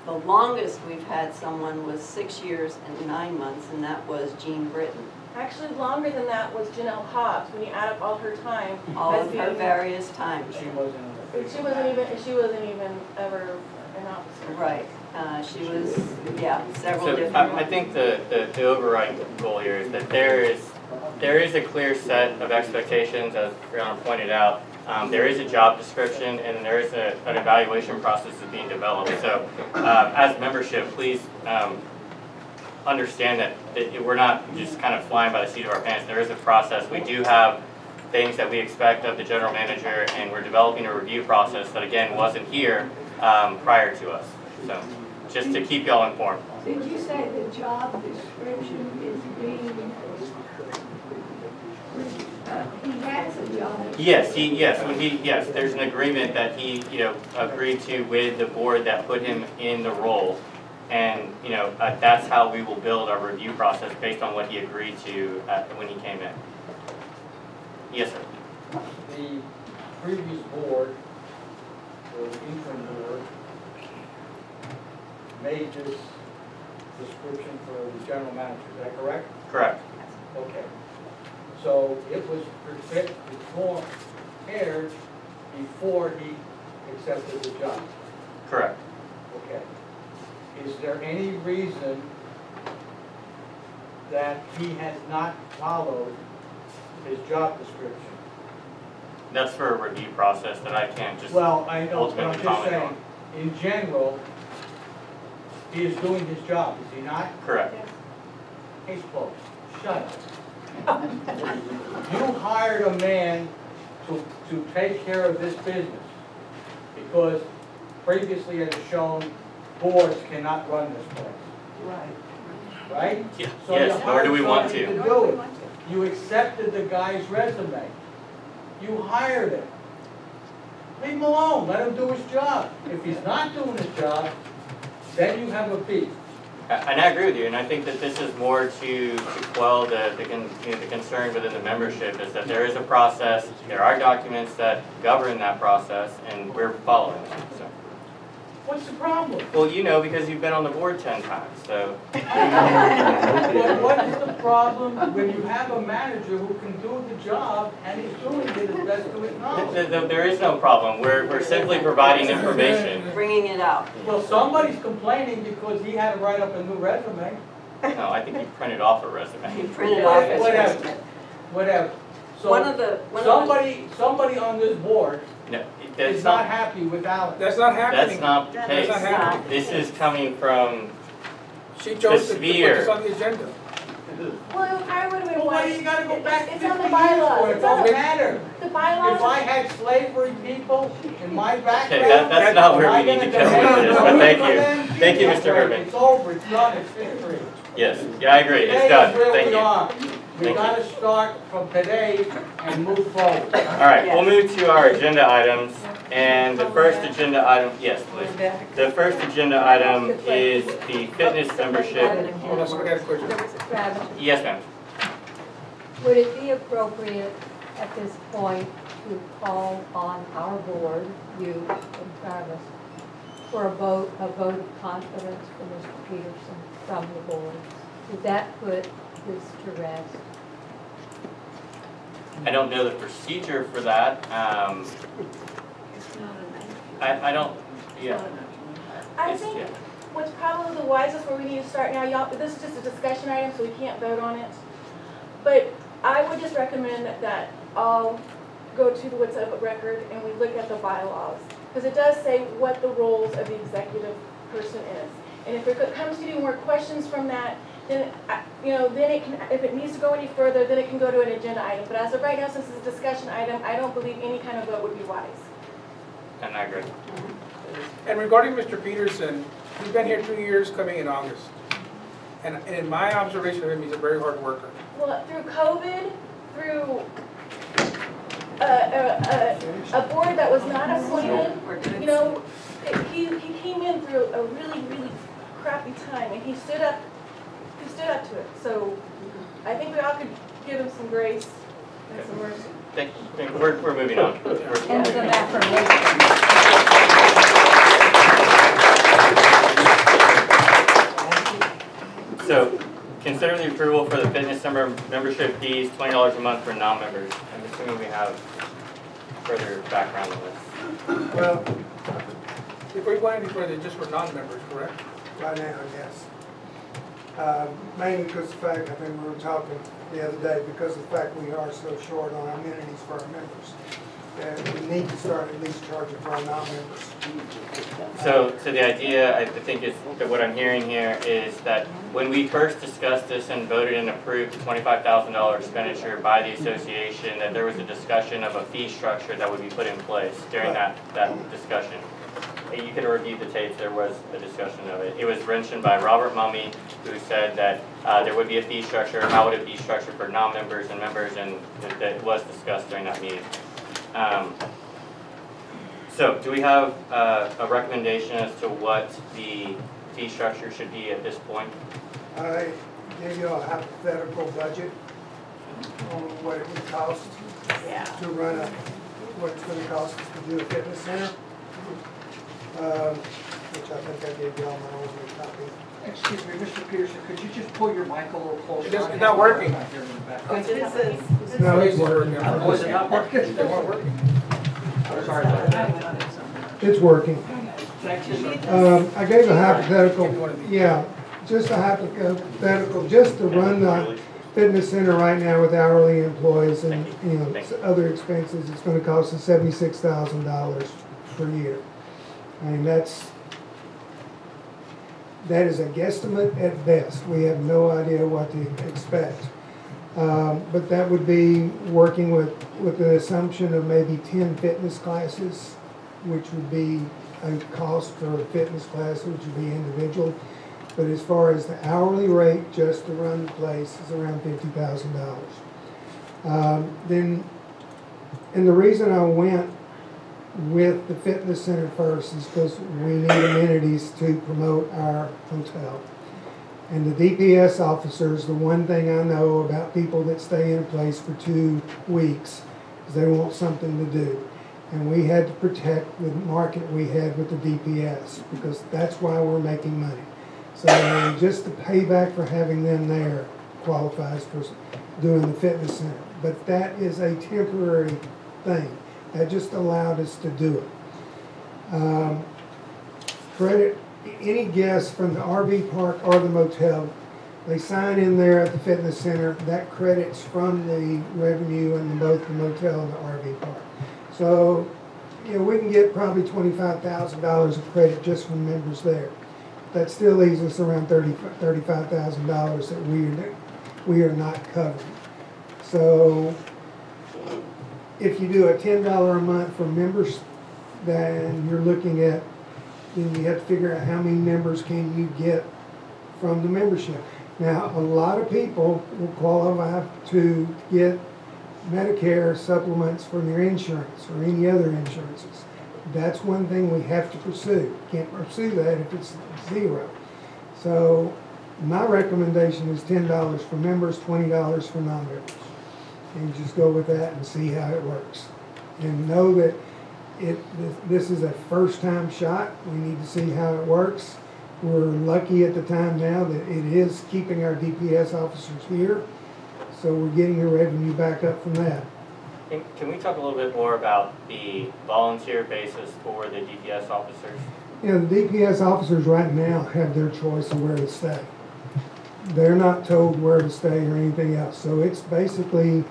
Speaker 15: The longest we've had someone was six years and nine months, and that was Jean Britton.
Speaker 2: Actually, longer than that was Janelle Hobbs, when you add up all her time.
Speaker 15: All
Speaker 2: as
Speaker 15: of her
Speaker 2: being-
Speaker 15: various times.
Speaker 6: she wasn't.
Speaker 2: She wasn't even, she wasn't even ever an officer.
Speaker 15: Right, uh, she was, yeah, several
Speaker 1: So
Speaker 15: different
Speaker 1: I, I think the, the, the overriding goal here is that there is, there is a clear set of expectations, as Brianna pointed out. Um, there is a job description and there is a, an evaluation process that's being developed. So, uh, as membership, please, um, understand that, that we're not just kind of flying by the seat of our pants. There is a process. We do have things that we expect of the general manager and we're developing a review process that again wasn't here, um, prior to us. So, just to keep y'all informed.
Speaker 13: Did you say the job description is being, he has a job?
Speaker 1: Yes, he, yes, when he, yes, there's an agreement that he, you know, agreed to with the board that put him in the role. And, you know, uh, that's how we will build our review process based on what he agreed to uh, when he came in. Yes, sir.
Speaker 16: The previous board, or the interim board, made this description for the general manager, is that correct?
Speaker 1: Correct.
Speaker 16: Okay. So it was prepared, before, he accepted the job.
Speaker 1: Correct.
Speaker 16: Okay. Is there any reason that he has not followed his job description?
Speaker 1: That's for a review process that I can't just,
Speaker 16: Well, I know, but I'm just
Speaker 1: comment
Speaker 16: saying, in general, he is doing his job, is he not?
Speaker 1: correct.
Speaker 16: Case closed. Shut up. You hired a man to, to take care of this business because previously it has shown boards cannot run this place,
Speaker 13: Right.
Speaker 16: right?
Speaker 1: Yeah,
Speaker 16: So
Speaker 1: Yes, nor do we want
Speaker 16: somebody
Speaker 1: to.
Speaker 16: do it. You accepted the guy's resume. You hired him. Leave him alone, let him do his job. If he's not doing his job, then you have a beef.
Speaker 1: And I agree with you, and I think that this is more to, to quell the, the, con- you know, the concern within the membership, is that there is a process, there are documents that govern that process, and we're following them, so.
Speaker 16: What's the problem?
Speaker 1: Well, you know, because you've been on the board ten times, so.
Speaker 16: But what is the problem when you have a manager who can do the job and he's doing it as best to his
Speaker 1: Th-
Speaker 16: knowledge?
Speaker 1: th- th- There is no problem, we're, we're simply providing information.
Speaker 15: Bringing it out.
Speaker 16: Well, somebody's complaining because he had to write up a new resume.
Speaker 1: No, I think he printed off a resume.
Speaker 15: He
Speaker 1: resume.
Speaker 15: printed off his
Speaker 16: Whatever.
Speaker 15: resume.
Speaker 16: Whatever.
Speaker 15: One
Speaker 16: So,
Speaker 15: of the, one of the,
Speaker 16: somebody, somebody on this board
Speaker 1: No,
Speaker 16: is not
Speaker 1: not,
Speaker 16: happy with Alex. That's not happening.
Speaker 1: that's not the
Speaker 16: That's
Speaker 1: case.
Speaker 16: not happening.
Speaker 1: This is coming from,
Speaker 16: She
Speaker 1: chose to put this
Speaker 16: on the agenda.
Speaker 2: Well, I would have been.
Speaker 16: Well, why do you gotta go back
Speaker 2: It's
Speaker 16: fifty
Speaker 2: on the
Speaker 16: years
Speaker 2: bylaws.
Speaker 16: for it? It
Speaker 2: It's on
Speaker 16: don't matter.
Speaker 2: The
Speaker 16: If. I had slavery people in my background.
Speaker 1: okay, that, that's not where we
Speaker 16: I
Speaker 1: need to
Speaker 16: gonna
Speaker 1: go with this, but thank you. Thank you, Mr.
Speaker 16: right.
Speaker 1: Urban.
Speaker 16: It's over, it's done, it's history.
Speaker 1: Yes, yeah, I agree, it's done, thank you.
Speaker 16: Are. We
Speaker 1: Thank you.
Speaker 16: gotta start from today and move forward.
Speaker 1: All right, we'll move to our agenda items, and the first agenda item, yes, please. The first agenda item is the fitness membership.
Speaker 16: Hold on, somebody got a question.
Speaker 1: Yes, ma'am.
Speaker 17: would it be appropriate at this point to call on our board, you and Travis, for a vote, a vote of confidence for Mr. Peterson from the board? Would that put this to rest?
Speaker 1: I don't know the procedure for that, um, I, I don't, yeah.
Speaker 2: I
Speaker 1: It's-
Speaker 2: think
Speaker 1: yeah.
Speaker 2: what's probably the wisest where we need to start now, y'all, this is just a discussion item, so we can't vote on it. But I would just recommend that all go to the what's up record and we look at the bylaws. Because it does say what the roles of the executive person is. And if it comes to any more questions from that, then, I- you know, then it can, if it needs to go any further, then it can go to an agenda item. But as of right now, since it's a discussion item, I don't believe any kind of vote would be wise.
Speaker 1: And I agree.
Speaker 16: And regarding Mr. Peterson, he's been here two years, coming in August. And, and in my observation of him, he's a very hard worker.
Speaker 2: Well, through COVID, through a, a, a, a board that was not appointed, you know, he, he came in through a really, really crappy time and he stood up, he stood up to it. So I think we all could give him some grace and some mercy.
Speaker 1: Thank, thank- we're, we're moving on. We're-
Speaker 17: And some affirmation.
Speaker 1: So, consider the approval for the fitness member, membership fees, twenty dollars a month for non-members. I'm assuming we have further background on this.
Speaker 14: Well,
Speaker 16: if we're go any further, just for non-members, correct?
Speaker 14: right now, yes. Uh, Mainly because the fact, I think we were talking the other day, because of the fact we are so short on amenities for our members. That we need to start at least charging for our non-members.
Speaker 1: So, so the idea, I think is, that what I'm hearing here is that when we first discussed this and voted and approved the twenty-five thousand dollar expenditure by the association, that there was a discussion of a fee structure that would be put in place during that, that discussion. You could have reviewed the tapes, there was a discussion of it. It was mentioned by Robert Mummy, who said that, uh, there would be a fee structure, how would it be structured for non-members and members, and that- that was discussed during that meeting. Um, so, do we have uh, a recommendation as to what the fee structure should be at this point?
Speaker 14: I gave you a hypothetical budget on what it would cost
Speaker 11: Yeah.
Speaker 14: to run a, what it's gonna cost to do a fitness center. Um, which I think I gave you all my own copy.
Speaker 18: Excuse me, Mr. Peterson, could you just pull your mic a little closer?
Speaker 6: It is- it's not working.
Speaker 18: I'm in the back.
Speaker 11: Oh, is it not working?
Speaker 14: No, it's working.
Speaker 18: Oh, is it not working?
Speaker 6: They weren't working.
Speaker 18: I'm sorry about that.
Speaker 14: It's working.
Speaker 18: Thank you, sir.
Speaker 14: Um, I gave a hypothetical, yeah, just a hypothetical, just to run the fitness center right now with hourly employees and, you know, other expenses, it's gonna cost us seventy-six thousand dollars per year. I mean, that's, that is a guesstimate at best. We have no idea what to expect. Um, but that would be working with, with the assumption of maybe ten fitness classes, which would be a cost for a fitness class, which would be individual. But as far as the hourly rate just to run the place is around fifty thousand dollars. Um, then, and the reason I went with the fitness center first is because we need amenities to promote our hotel. And the DPS officers, the one thing I know about people that stay in a place for two weeks is they want something to do. And we had to protect the market we had with the DPS because that's why we're making money. So uh, just the payback for having them there qualifies for doing the fitness center. But that is a temporary thing. That just allowed us to do it. Um, Credit, any guest from the RV park or the motel, they sign in there at the fitness center, that credits from the revenue in both the motel and the RV park. So, you know, we can get probably twenty-five thousand dollars of credit just from members there. That still leaves us around thirty, thirty-five thousand dollars that we are, we are not covering. So, if you do a ten dollar a month for members, then you're looking at, then you have to figure out how many members can you get from the membership. Now, a lot of people will qualify to get Medicare supplements from their insurance or any other insurances. That's one thing we have to pursue. Can't pursue that if it's zero. So my recommendation is ten dollars for members, twenty dollars for non-members. And just go with that and see how it works. And know that it, this is a first-time shot. We need to see how it works. We're lucky at the time now that it is keeping our DPS officers here. So we're getting the revenue back up from that.
Speaker 1: Can, can we talk a little bit more about the volunteer basis for the DPS officers?
Speaker 14: You know, the DPS officers right now have their choice of where to stay. They're not told where to stay or anything else, so it's basically,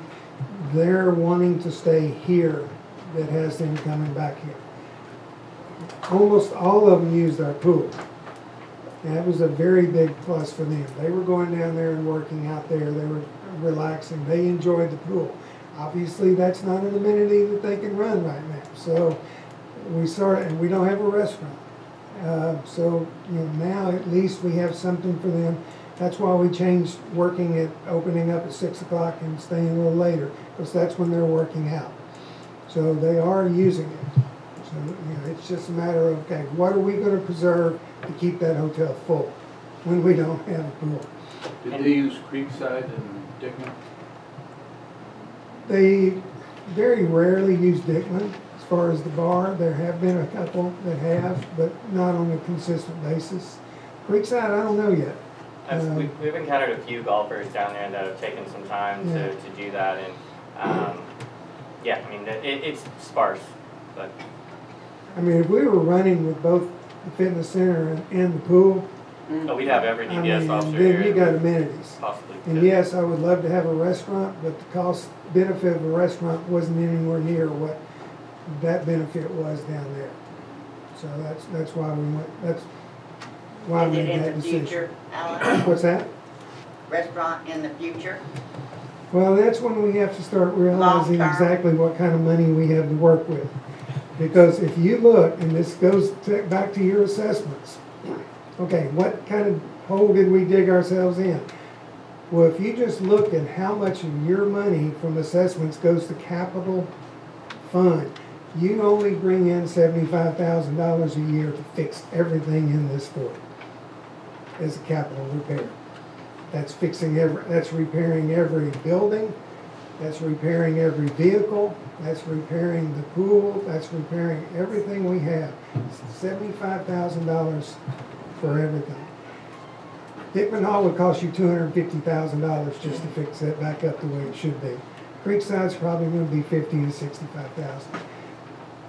Speaker 14: they're wanting to stay here that has them coming back here. Almost all of them used our pool. And that was a very big plus for them. They were going down there and working out there, they were relaxing, they enjoyed the pool. Obviously, that's not an amenity that they can run right now, so we started, and we don't have a restaurant. Uh, so, you know, now at least we have something for them. That's why we changed working at, opening up at six o'clock and staying a little later, because that's when they're working out. So they are using it. So, you know, it's just a matter of, okay, what are we gonna preserve to keep that hotel full when we don't have a pool?
Speaker 12: Did they use Creekside and Dickman?
Speaker 14: They very rarely use Dickman as far as the bar. There have been a couple that have, but not on a consistent basis. Creekside, I don't know yet.
Speaker 1: I've, we've, we've encountered a few golfers down there that have taken some time
Speaker 14: Yeah.
Speaker 1: to, to do that, and um, yeah, I mean, it, it's sparse, but
Speaker 14: I mean, if we were running with both the fitness center and, and the pool,
Speaker 1: oh, we'd have every
Speaker 14: I mean,
Speaker 1: officer here.
Speaker 14: then you got amenities.
Speaker 1: Possibly.
Speaker 14: And
Speaker 1: could.
Speaker 14: yes, I would love to have a restaurant, but the cost benefit of a restaurant wasn't anywhere near what that benefit was down there. So that's, that's why we went, that's why
Speaker 7: Is
Speaker 14: we
Speaker 7: it
Speaker 14: made
Speaker 7: in
Speaker 14: that
Speaker 7: the future, Alan?
Speaker 14: What's that?
Speaker 7: Restaurant in the future?
Speaker 14: Well, that's when we have to start realizing
Speaker 7: Long-term.
Speaker 14: exactly what kind of money we have to work with. Because if you look, and this goes to- back to your assessments, okay, what kind of hole did we dig ourselves in? Well, if you just look at how much of your money from assessments goes to capital fund, you only bring in seventy-five thousand dollars a year to fix everything in this fort. Is a capital repair. That's fixing every, that's repairing every building, that's repairing every vehicle, that's repairing the pool, that's repairing everything we have. Seventy-five thousand dollars for everything. Hickman Hall would cost you two hundred and fifty thousand dollars just to fix that back up the way it should be. Creekside's probably gonna be fifty to sixty-five thousand.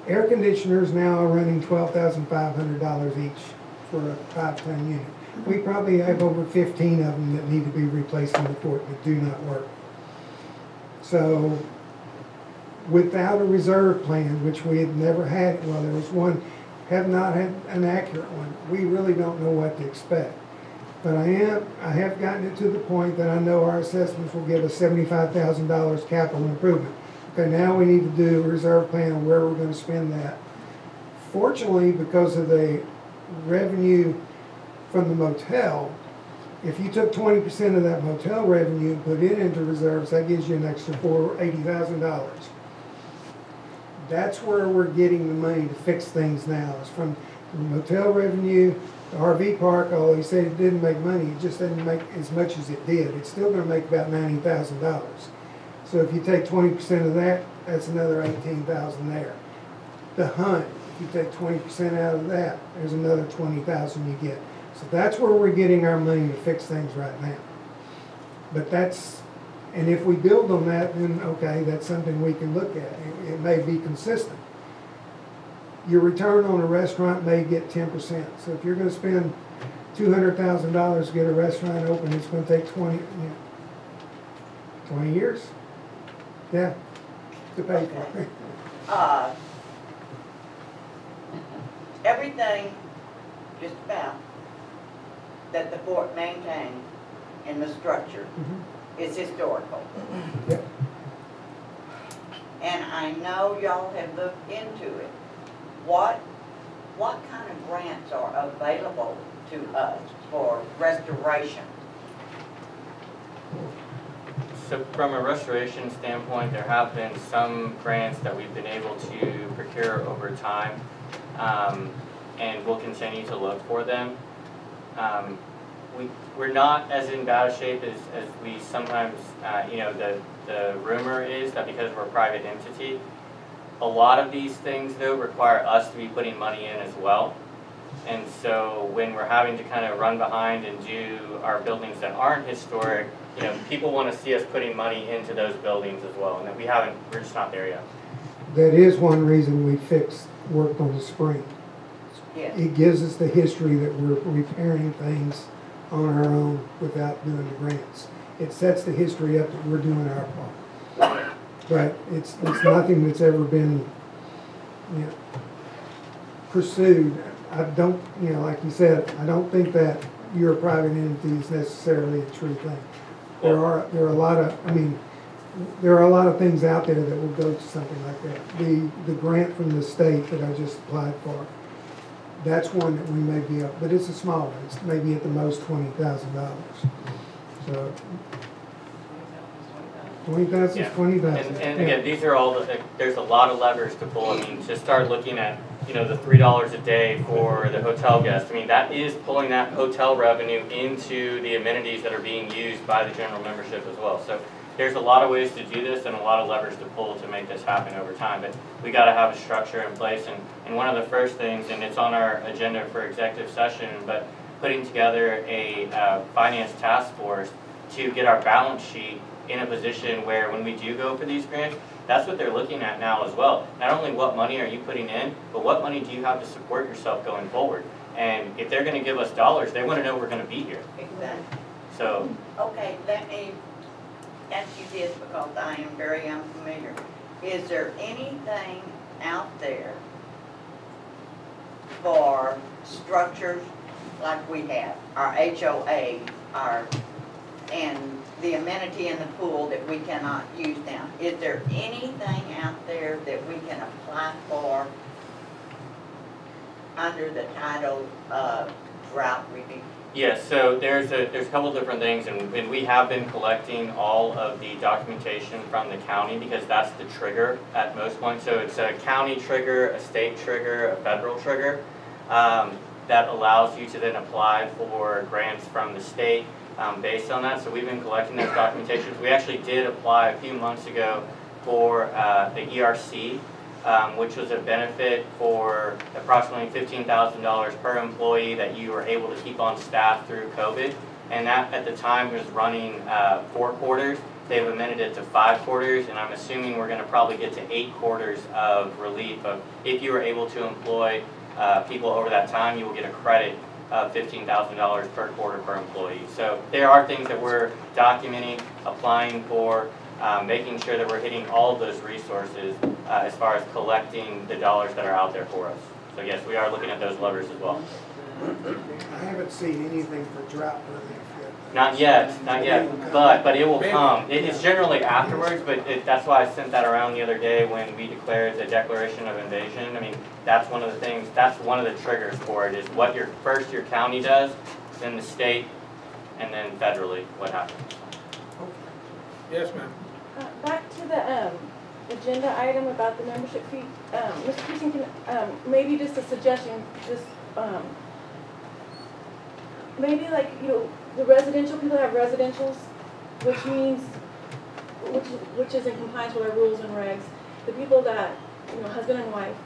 Speaker 14: Air conditioners now are running twelve thousand five hundred dollars each for a five-ton unit. We probably have over fifteen of them that need to be replaced in the fort that do not work. So, without a reserve plan, which we had never had, well, there was one, have not had an accurate one, we really don't know what to expect. But I am, I have gotten it to the point that I know our assessments will give us seventy-five thousand dollars capital improvement. Okay, now we need to do a reserve plan on where we're gonna spend that. Fortunately, because of the revenue from the motel, if you took twenty percent of that motel revenue and put it into reserves, that gives you an extra four, eighty thousand dollars. That's where we're getting the money to fix things now, is from the motel revenue, the RV park, although he said it didn't make money, it just didn't make as much as it did. It's still gonna make about ninety thousand dollars. So if you take twenty percent of that, that's another eighteen thousand there. The hunt, if you take twenty percent out of that, there's another twenty thousand you get. So that's where we're getting our money to fix things right now. But that's, and if we build on that, then okay, that's something we can look at. It, it may be consistent. Your return on a restaurant may get ten percent. So if you're spend two hundred thousand dollars to get a restaurant open, it's gonna take twenty, you know, twenty years. Yeah, to pay for it.
Speaker 7: Uh, everything, just about, that the fort maintains in the structure is historical.
Speaker 14: Yep.
Speaker 7: And I know y'all have looked into it. What, what kind of grants are available to us for restoration?
Speaker 1: So from a restoration standpoint, there have been some grants that we've been able to procure over time. um, And we'll continue to look for them. Um, We, we're not as in bad shape as, as we sometimes, uh, you know, the, the rumor is that because we're a private entity, a lot of these things though require us to be putting money in as well. And so when we're having to kind of run behind and do our buildings that aren't historic, you know, people want to see us putting money into those buildings as well, and that we haven't, we're just not there yet.
Speaker 14: That is one reason we fixed, worked on the spring. It gives us the history that we're repairing things on our own without doing the grants. It sets the history up that we're doing our part. But it's, it's nothing that's ever been, you know, pursued. I don't, you know, like you said, I don't think that you're a private entity is necessarily a true thing. There are, there are a lot of, I mean, there are a lot of things out there that will go to something like that. The, the grant from the state that I just applied for, that's one that we may be up, but it's a small one, it's maybe at the most twenty thousand dollars. So, twenty thousand
Speaker 1: Yeah.
Speaker 14: is twenty
Speaker 1: And,
Speaker 14: thousand.
Speaker 1: and again, these are all, the- there's a lot of levers to pull. I mean, to start looking at, you know, the three dollars a day for the hotel guest. I mean, that is pulling that hotel revenue into the amenities that are being used by the general membership as well. So there's a lot of ways to do this and a lot of levers to pull to make this happen over time. But we gotta have a structure in place. And, and one of the first things, and it's on our agenda for executive session, but putting together a, uh, finance task force to get our balance sheet in a position where when we do go for these grants, that's what they're looking at now as well. Not only what money are you putting in, but what money do you have to support yourself going forward? And if they're gonna give us dollars, they wanna know we're gonna be here.
Speaker 7: Exactly.
Speaker 1: So,
Speaker 7: Okay, let me ask you this because I am very unfamiliar. Is there anything out there for structures like we have, our HOA, our, and the amenity in the pool that we cannot use now? Is there anything out there that we can apply for under the title of drought relief?
Speaker 1: Yes, so there's a, there's a couple different things and, and we have been collecting all of the documentation from the county because that's the trigger at most points. So it's a county trigger, a state trigger, a federal trigger. Um, that allows you to then apply for grants from the state um, based on that. So we've been collecting those documentations. We actually did apply a few months ago for uh, the ERC, um, which was a benefit for approximately $15,000 per employee that you were able to keep on staff through COVID. And that at the time was running uh, four quarters. They've amended it to five quarters, and I'm assuming we're going to probably get to eight quarters of relief of if you were able to employ uh, people over that time, you will get a credit of $15,000 per quarter per employee. So there are things that we're documenting, applying for, um, making sure that we're hitting all of those resources uh, as far as collecting the dollars that are out there for us. So yes, we are looking at those levers as well.
Speaker 14: I haven't seen anything for drought relief yet.
Speaker 1: Not yet, not yet, but, but it will come. It's generally afterwards, but it, that's why I sent that around the other day when we declared the Declaration of Invasion. I mean, that's one of the things, that's one of the triggers for it, is what your, first your county does, then the state, and then federally, what happens.
Speaker 6: Yes, ma'am.
Speaker 2: Uh, Back to the um, agenda item about the membership fee. Um, Mr. Keating, can, um, maybe just a suggestion, just, um, maybe like, you know, the residential, people have residentials, which means, which, which is in compliance with our rules and regs. The people that, you know, husband and wife,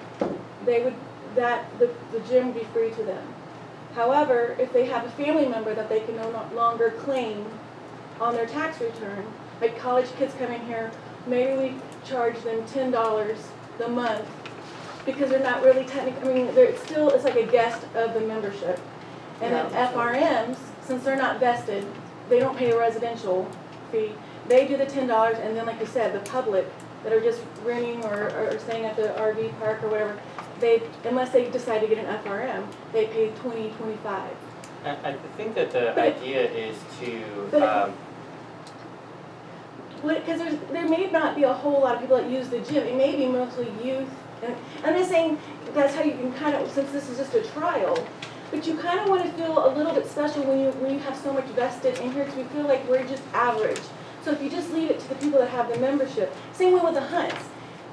Speaker 2: they would, that, the, the gym would be free to them. However, if they have a family member that they can no longer claim on their tax return, like college kids coming here, maybe we charge them ten dollars a month because they're not really technically, I mean, they're it's still, it's like a guest of the membership. And then FRMs, since they're not vested, they don't pay a residential fee. They do the ten dollars and then like you said, the public that are just renting or, or staying at the RV park or whatever, they, unless they decide to get an FRM, they pay twenty, twenty-five.
Speaker 1: I, I think that the
Speaker 2: But
Speaker 1: idea is to, um,
Speaker 2: Because there may not be a whole lot of people that use the gym, it may be mostly youth, and I'm just saying, that's how you can kind of, since this is just a trial, but you kind of want to feel a little bit special when you, when you have so much vested in here, because we feel like we're just average. So if you just leave it to the people that have the membership, same way with the hunts.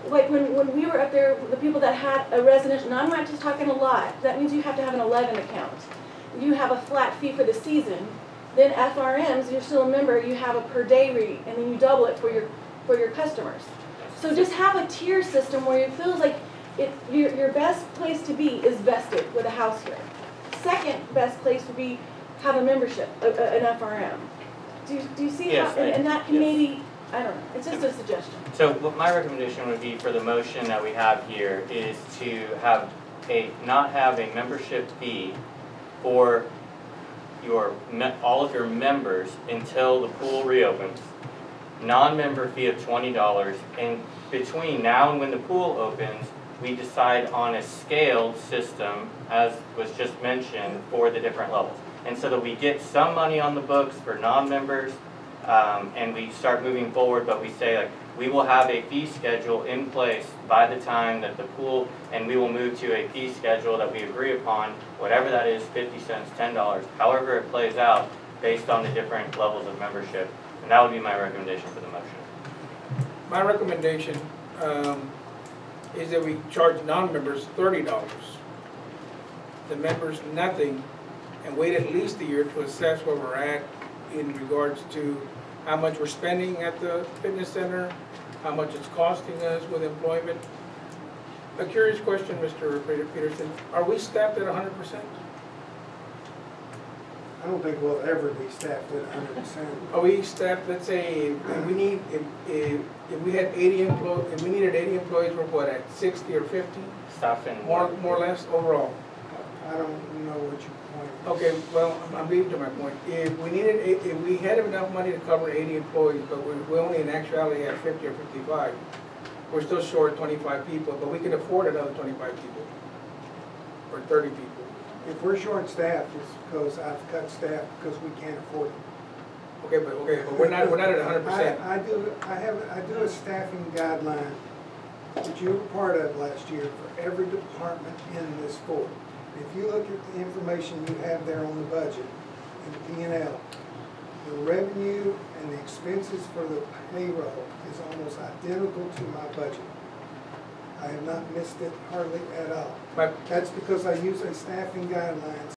Speaker 2: Like when, when we were up there, the people that had a residential, and I'm not just talking a lot, that means you have to have an eleven account. You have a flat fee for the season, then FRMs, you're still a member, you have a per day rate, and then you double it for your, for your customers. So just have a tier system where it feels like it, your, your best place to be is vested with a house here. Second best place would be have a membership, a, a, an FRM. Do, you- do you see how,
Speaker 1: Yes, I-
Speaker 2: and and that can
Speaker 1: yes.
Speaker 2: maybe, I don't know, it's just a suggestion.
Speaker 1: So what my recommendation would be for the motion that we have here is to have a, not have a membership fee for your, all of your members until the pool reopens. Non-member fee of twenty dollars, and between now and when the pool opens, we decide on a scaled system, as was just mentioned, for the different levels. And so that we get some money on the books for non-members, um, and we start moving forward, but we say like, we will have a fee schedule in place by the time that the pool, and we will move to a fee schedule that we agree upon, whatever that is, fifty cents, ten dollars, however it plays out, based on the different levels of membership. And that would be my recommendation for the motion.
Speaker 6: My recommendation, um, is that we charge non-members thirty dollars. The members nothing, and wait at least a year to assess where we're at in regards to how much we're spending at the fitness center, how much it's costing us with employment. A curious question, Mr. Peterson, are we staffed at hundred percent?
Speaker 14: I don't think we'll ever be staffed at hundred percent.
Speaker 6: Are we staffed, let's say, if we need, if, if, if we had eighty employees, if we needed eighty employees, we're what, at sixty or fifty?
Speaker 1: Staff and.
Speaker 6: More, more or less overall?
Speaker 14: I don't know what your point.
Speaker 6: Okay, well, I'm- I'm leaving to my point. If we needed, eight- if we had enough money to cover eighty employees, but we, we only in actuality have fifty or fifty-five, we're still short twenty-five people, but we can afford another twenty-five people. Or thirty people.
Speaker 14: If we're short-staffed, it's because I've cut staff because we can't afford it.
Speaker 6: Okay, but, okay, but we're not, we're not at hundred percent.
Speaker 14: I, I do, I have, I do a staffing guideline that you were part of last year for every department in this board. If you look at the information you have there on the budget and the P and L, the revenue and the expenses for the payroll is almost identical to my budget. I have not missed it hardly at all. That's because I use a staffing guidelines